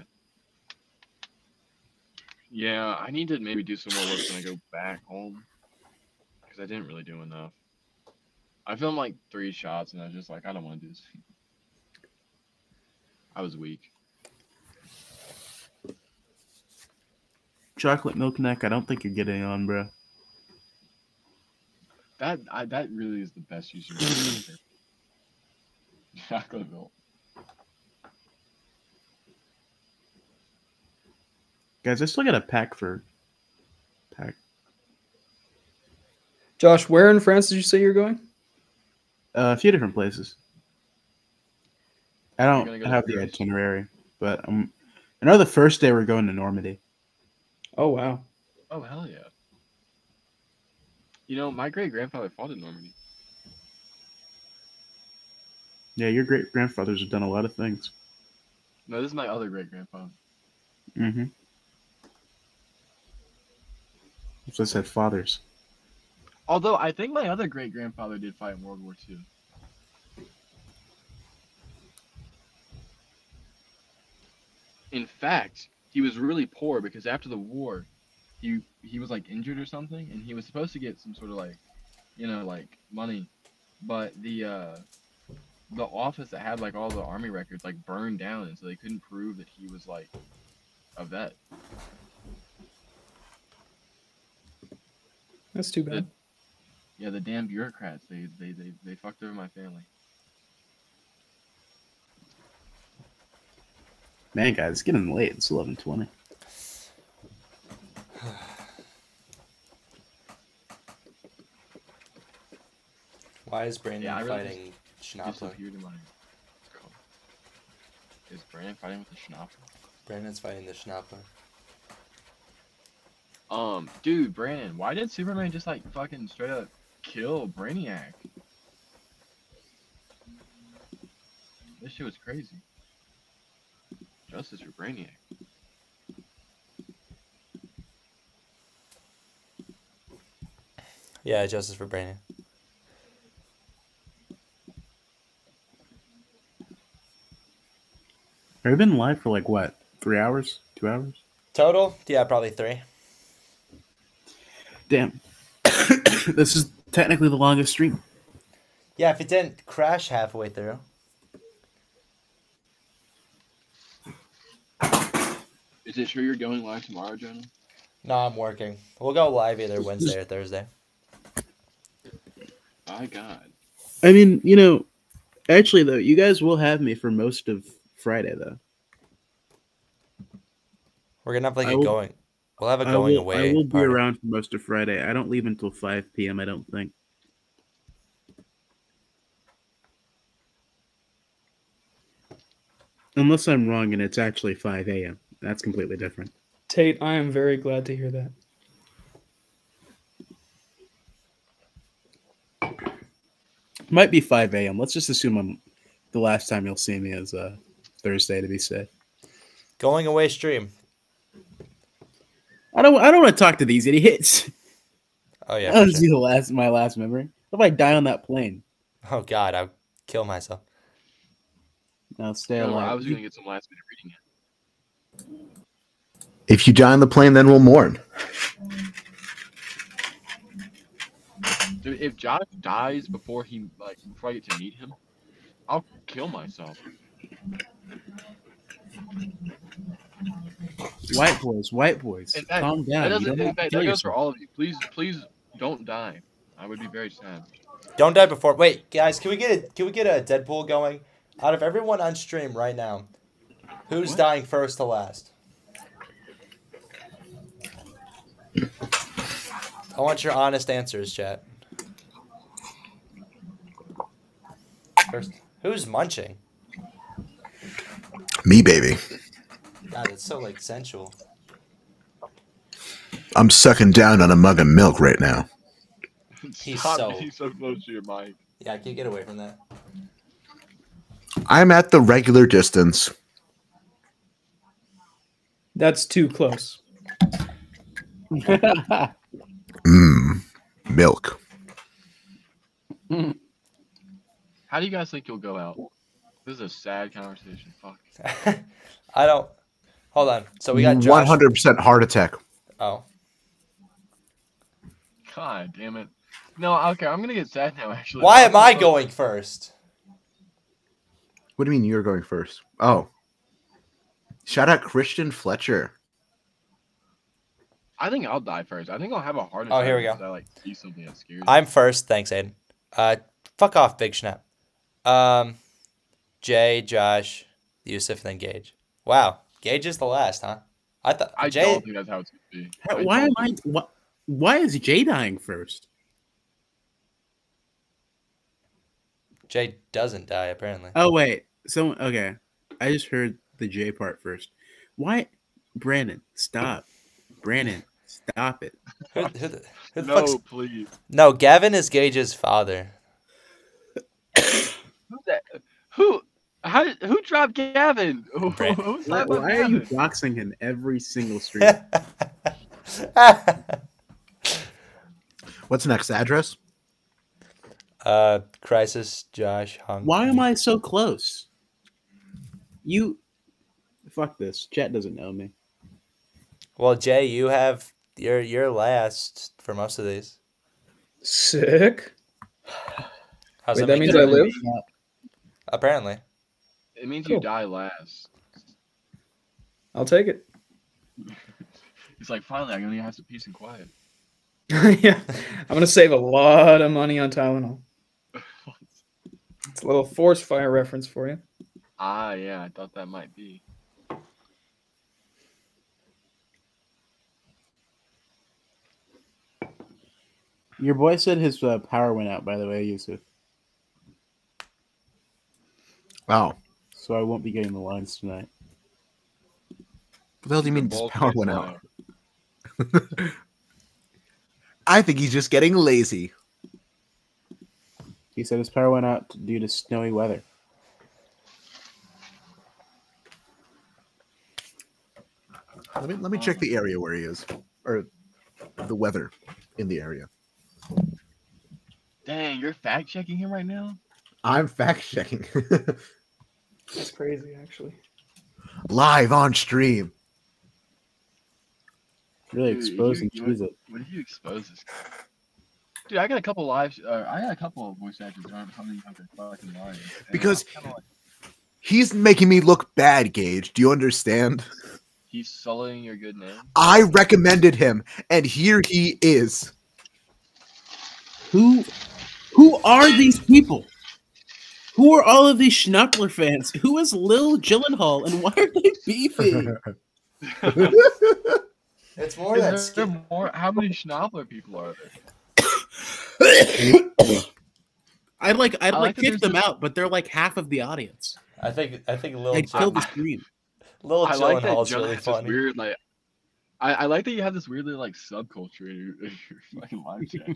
Yeah, I need to maybe do some more work when I go back home because I didn't really do enough. I filmed like three shots and I was just like, I don't want to do this. I was weak. Chocolate milk neck. I don't think you're getting on, bro. That I, that really is the best use of your chocolate milk. Guys, I still got a pack for pack. Josh, where in France did you say you're going? Uh, a few different places. I don't go have the Paris? itinerary, but um, I know the first day we're going to Normandy. Oh wow. Oh hell yeah! You know, my great grandfather fought in Normandy. Yeah, your great grandfathers have done a lot of things. No, this is my other great grandfather. Mm-hmm. So I said fathers. Although I think my other great grandfather did fight in World War II. In fact, he was really poor because after the war, he he was like injured or something, and he was supposed to get some sort of like, you know, like money, but the uh, the office that had like all the army records like burned down, and so they couldn't prove that he was like a vet. That's too bad. Yeah, the damn bureaucrats, they they they, they fucked over my family. Man, guys, it's getting late. It's eleven twenty. Why is Brandon Yeah, really fighting Schnappler? my. Is Brandon fighting with the Schnapper? Brandon's fighting the Schnappler. Um, dude, Brandon, why did Superman just like fucking straight up kill Brainiac? This shit was crazy. Justice for Brainiac. Yeah, justice for Brandon. Have you been live for like what? Three hours? Two hours? Total? Yeah, probably three. Damn. this is technically the longest stream. Yeah, if it didn't crash halfway through. Is it sure you're going live tomorrow, Jonah? No, I'm working. We'll go live either Wednesday or Thursday. My God. I mean, you know, actually though, you guys will have me for most of Friday though. We're gonna have like I a will- going. We'll have a going will, away. I will be party. around for most of Friday. I don't leave until five p.m. I don't think. Unless I'm wrong and it's actually 5 a.m. That's completely different. Tate, I am very glad to hear that. Might be 5 a.m. Let's just assume I'm the last time you'll see me is uh, Thursday to be safe. Going away stream. I don't. I don't want to talk to these idiots. Oh yeah. that for was sure. the last my last memory. What if I die on that plane? Oh god, I'll kill myself. I'll stay Don't alive. I was gonna get some last minute reading. If you die on the plane, then we'll mourn. Dude, if Josh dies before he like before I get to meet him, I'll kill myself. White boys, white boys, In fact, calm That down. You doesn't. don't In have to fact, that goes for all of you. Please, please don't die. I would be very sad. Don't die before. Wait, guys, can we get a can we get a Deadpool going? Out of everyone on stream right now, who's What? dying first to last? I want your honest answers, chat. First, who's munching? Me, baby. God, it's so like sensual. I'm sucking down on a mug of milk right now. He's Stop so- being so close to your mic. Yeah, I can't get away from that? I'm at the regular distance. That's too close. Mmm, milk. How do you guys think you'll go out? This is a sad conversation. Fuck. I don't. Hold on. So we got 100% heart attack. Oh, God damn it. No, okay, I'm gonna get sad now. Actually. why am I going first? What do you mean you're going first? Oh. Shout out Christian Fletcher. I think I'll die first. I think I'll have a heart attack. Oh, here we go. I like see something that scares. I'm first. Thanks, Aiden. Uh, fuck off, Big Schnapp. Um, Jay, Josh, Yusuf, and then Gage. Wow, Gage is the last, huh? I thought I Jay. don't think that's how it's gonna be. why am I? think- Why, why is Jay dying first? Jay doesn't die apparently. Oh wait, so okay, I just heard the J part first. Why, Brandon? Stop, Brandon. Stop it. Who, who who No, fuck's- please. no, Gavin is Gage's father. Who's that? Who? How? Who dropped Gavin? Who, Brand- Why, that? why are you Gavin? doxing him every single stream? What's next address? uh, Crisis, Josh, Hung. Why am I so close? You, fuck this. Chat doesn't know me. Well, Jay, you have you're you're last for most of these. Sick. How's Wait, that that means I live? Apparently. It means Cool. you die last. I'll take it. It's like finally I'm gonna have some peace and quiet. yeah, I'm gonna save a lot of money on Tylenol. It's a little force fire reference for you. ah, yeah, I thought that might be. Your boy said his uh, power went out. By the way, Yusuf. Wow. So I won't be getting the lines tonight. What the hell do you mean his power went out? I think he's just getting lazy. He said his power went out due to snowy weather. Let me let me check the area where he is, or the weather in the area. Dang, you're fact checking him right now? I'm fact checking That's crazy, actually. live on stream. Really Dude, exposing you- you- cheese it. When did you expose this guy? Dude, I got a couple lives. Uh, I got a couple of voice actors who aren't coming up with fucking lines. Because- like, He's making me look bad, Gage. Do you understand? he's sullying your good name. I recommended him, and here he is. Who, who are these people? Who are all of these Schnuppler fans? Who is Lil Gyllenhaal, and why are they beefing? It's more than Is there more? How many Schnappler people are there? I'd like, I'd I like like kick them this- out, but they're like half of the audience. I think I think Lil I'd kill the stream. Lil I like that Gyllenhaal's Jonah really has this funny. weird like. I, I like that you have this weirdly like subculture in your, your fucking live chat.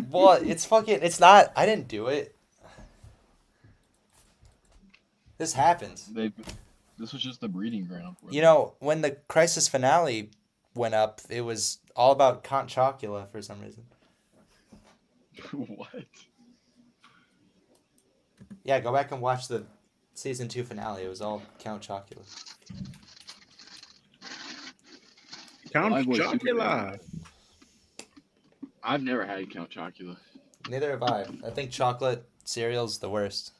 Well, it's fucking. It's not. I didn't do it. This happens. They, this was just the breeding ground for You them. know, when the Crisis finale went up, it was all about Count Chocula for some reason. what? Yeah, go back and watch the season two finale. It was all Count Chocula. Count My boy Chocula. I've never had Count Chocula. Neither have I. I think chocolate cereal's the worst.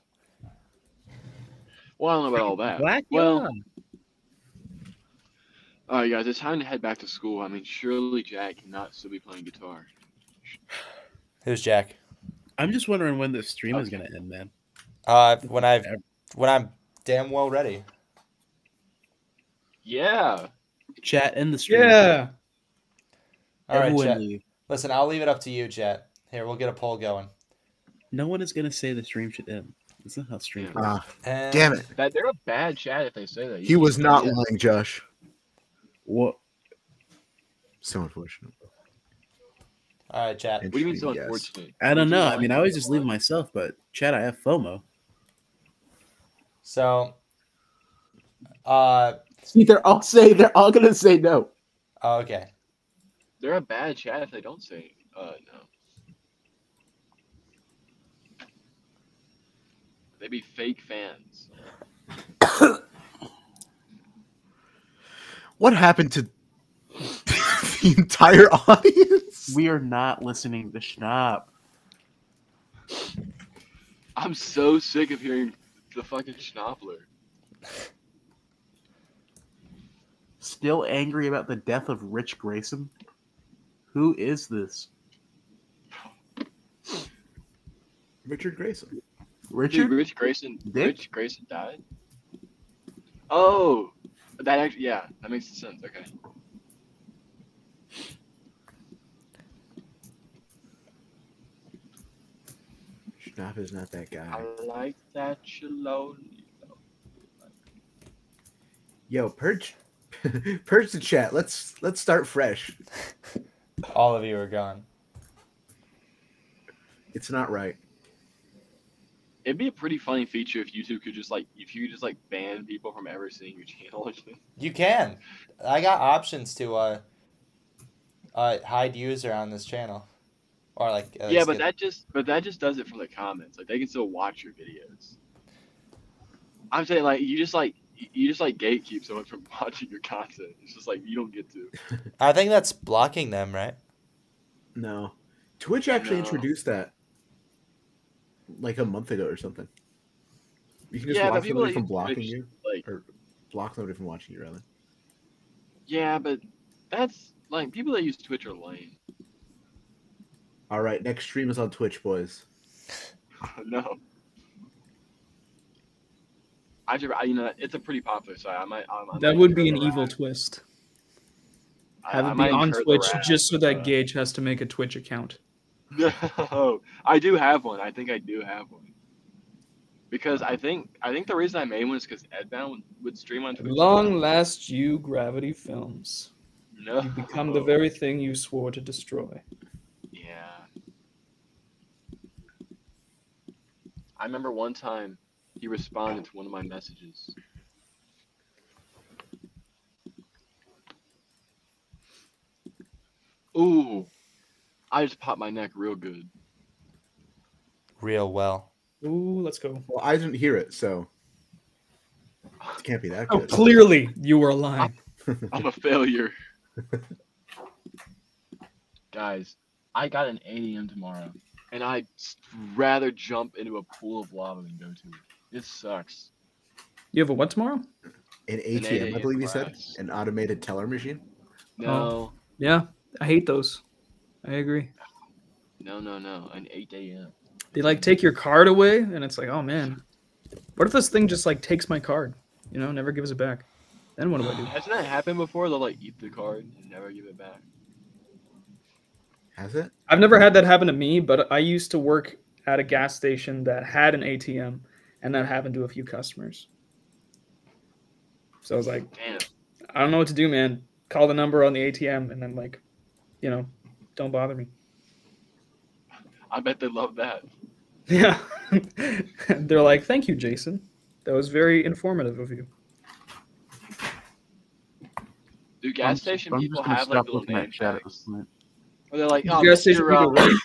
Well, I don't know about all that. Black well, all right, guys, it's time to head back to school. I mean, surely Jack cannot still be playing guitar. Who's Jack? I'm just wondering when the stream is gonna end, man. Uh, when I've when I'm damn well ready. Yeah. Chat end the stream. Yeah. All right, Everyone Chet. leave. Listen, I'll leave it up to you, Chet. Here, we'll get a poll going. No one is gonna say the stream should end. That's not how stream Yeah. Ah, And damn it. That they're a bad chat if they say that. You He was not yeah. lying, Josh. What? So unfortunate. All right, Chet. What do you mean so Yes. unfortunate? I don't know. I mean, I always just leave myself, but chat, I have FOMO. So, uh, See, they're all saying they're all gonna say no. oh, okay. They're a bad chat if they don't say uh no. They be fake fans. What happened to the entire audience? We are not listening to Schnapp. I'm so sick of hearing the fucking schnoppler. Still angry about the death of Rich Grayson? Who is this? Richard Grayson. Dude, Richard? Rich Grayson. Dick? Rich Grayson died. Oh, that actually, yeah, that makes sense. Okay. Schnapp is not that guy. I like that you're lonely. Yo, purge, purge the chat. Let's let's start fresh. All of you are gone. It's not right. It'd be a pretty funny feature if YouTube could just like, if you could just like ban people from ever seeing your channel. You can. I got options to uh, uh, hide user on this channel, or like. uh, yeah, but skip- that just, but that just does it for the comments. Like they can still watch your videos. I'm saying like you just like you just like gatekeep someone from watching your content. It's just like you don't get to. I think that's blocking them, right? No, Twitch actually No. introduced that like a month ago or something. You can just Yeah, block people somebody that from blocking Twitch, you, Like or block somebody from watching you. Rather. yeah, but that's like people that use Twitch are lame. All right, next stream is on Twitch, boys. no. I I, you know, it's a pretty popular site. I might. I, I That might would be an evil twist. Have I it be on Twitch wrath just so that uh, Gage has to make a Twitch account. No, I do have one. I think I do have one. Because I think I think the reason I made one is because Edbound would, would stream on Twitch. long last, you Gravity Films. no, You become the very thing you swore to destroy. yeah. I remember one time he responded to one of my messages. Ooh, I just popped my neck real good. Real well. Ooh, let's go. Well, I didn't hear it, so it can't be that Oh, good. clearly you were lying. I'm a failure. Guys, I got an 8 a.m. tomorrow, and I'd rather jump into a pool of lava than go to it. It sucks. You have a what tomorrow? An An ATM, I believe you said, an automated teller machine. No, oh. Yeah, I hate those. I agree. no, no, no. An 8 a.m. They like take your card away, and it's like, oh man, what if this thing just like takes my card? You know, never gives it back. Then what do I do? Hasn't that happened before? They'll like eat the card and never give it back. Has it? I've never had that happen to me, but I used to work at a gas station that had an ATM, and that happened to a few customers. So I was like, Damn. I don't know what to do, man. Call the number on the ATM, and then like, you know, don't bother me. I bet they love that. Yeah, they're like, thank you, Jason. That was very informative of you. Do gas I'm- station I'm people gonna have like stop little name chat tags? this point. Or they're like, oh, gas station Mr. Uh, people what?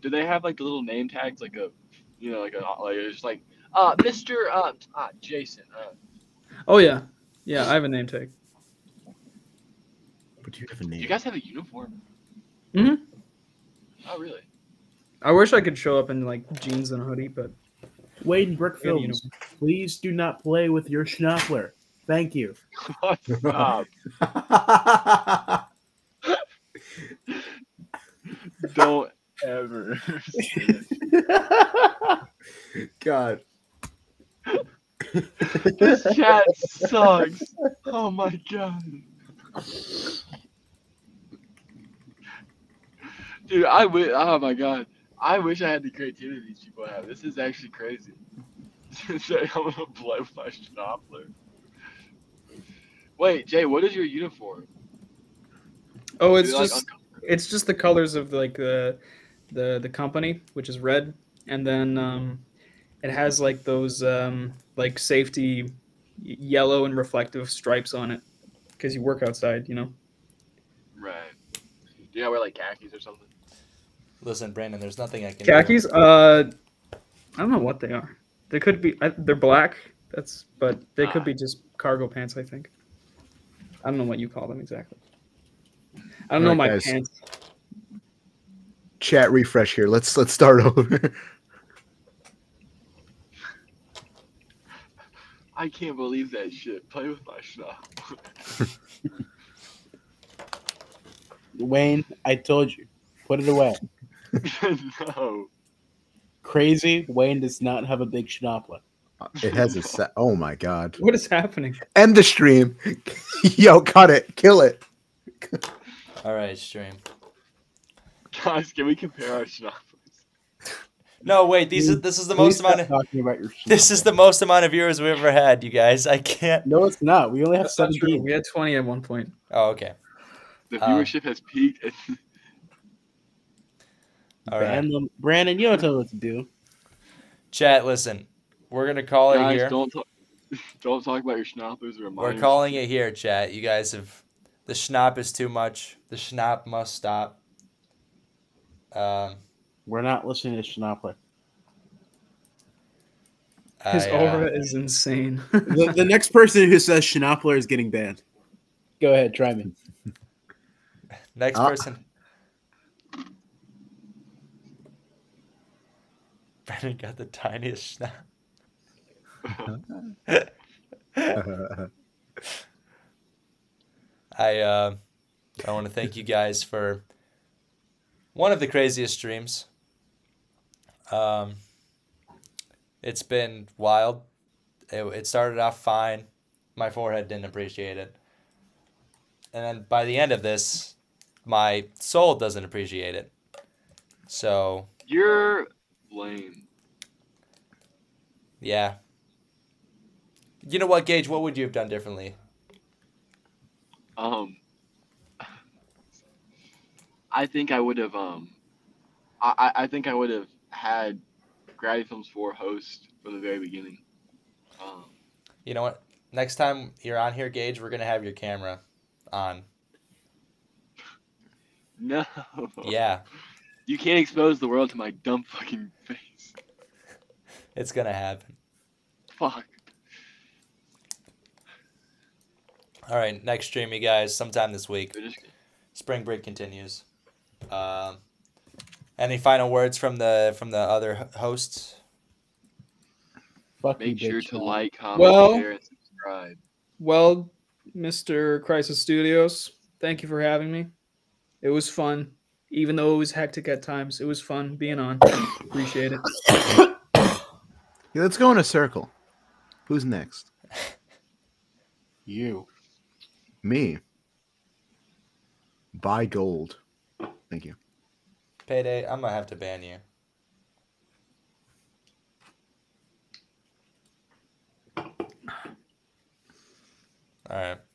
do they have like the little name tags, like a, you know, like a, like it's just like, uh, Mr. Uh, ah, Jason. Uh, Oh yeah, yeah. I have a name tag. But you have a do you guys have a uniform? Mhm. Oh, really? I wish I could show up in like jeans and a hoodie, but Wade and Brick we Films, uniform. please do not play with your schnappler. Thank you. Don't ever. God. This chat sucks. Oh my god. Dude, I wish. Oh my god. I wish I had the creativity these people have. This is actually crazy. Say I'm gonna play with my schnappler. Wait, Jay, what is your uniform? Oh, it's you like just uncom- it's just the colors of like the the the company, which is red, and then um, it has like those um, like safety yellow and reflective stripes on it because you work outside, you know. right. Do you wear like khakis or something? Listen, Brandon, there's nothing I can. do. Khakis, uh, I don't know what they are. They could be I, they're black. That's but they could Ah. be just cargo pants. I think. I don't know what you call them exactly. I don't know Alright, my guys. pants. Chat refresh here. Let's let's start over. I can't believe that shit. Play with my schnappler. Wayne, I told you, put it away. no. Crazy. Wayne does not have a big schnappler. Uh, it has a set. Oh my god. What is happening? End the stream. Yo, cut it. Kill it. All right, stream. Guys, can we compare our schnappers? No, wait. These are, this is the most amount of talking about your this is the most amount of viewers we've ever had. You guys, I can't. No, it's not. We only have That's not true. seventeen. We had twenty at one point. Oh, okay. The Uh, viewership has peaked. and- All right. Ban. Brandon, you don't tell what to do. Chat, listen. We're gonna call it here. don't talk. Don't talk about your schnappers or We're calling it here, chat. You guys have the schnapp is too much. The schnapp must stop. Um, We're not listening to schnappler. His I, aura uh, is insane. The, the next person who says schnappler is getting banned. Go ahead, try me. next Ah. person. Brandon got the tiniest snap. I uh, I want to thank you guys for one of the craziest streams. Um, it's been wild. It, it started off fine. My forehead didn't appreciate it, and then by the end of this, my soul doesn't appreciate it. So You're lame. yeah. You know what, Gage? What would you have done differently? Um, I think I would have. Um, I I- I think I would have had Gravity Films Four host from the very beginning. Um, You know what? Next time you're on here, Gage, we're gonna have your camera on. no. Yeah, You can't expose the world to my dumb fucking face. it's gonna happen. Fuck. All right, next stream, you guys, sometime this week. Spring break continues. Um, any final words from the from the other hosts? Fuck you, Make sure bitch. to like, comment, Well- share, and subscribe. well, Mr. Crisis Studios, thank you for having me. It was fun, even though it was hectic at times. It was fun being on. Appreciate it. Yeah, let's go in a circle. Who's next? You. Me. Buy gold. Thank you. Payday, I'm gonna have to ban you. All right.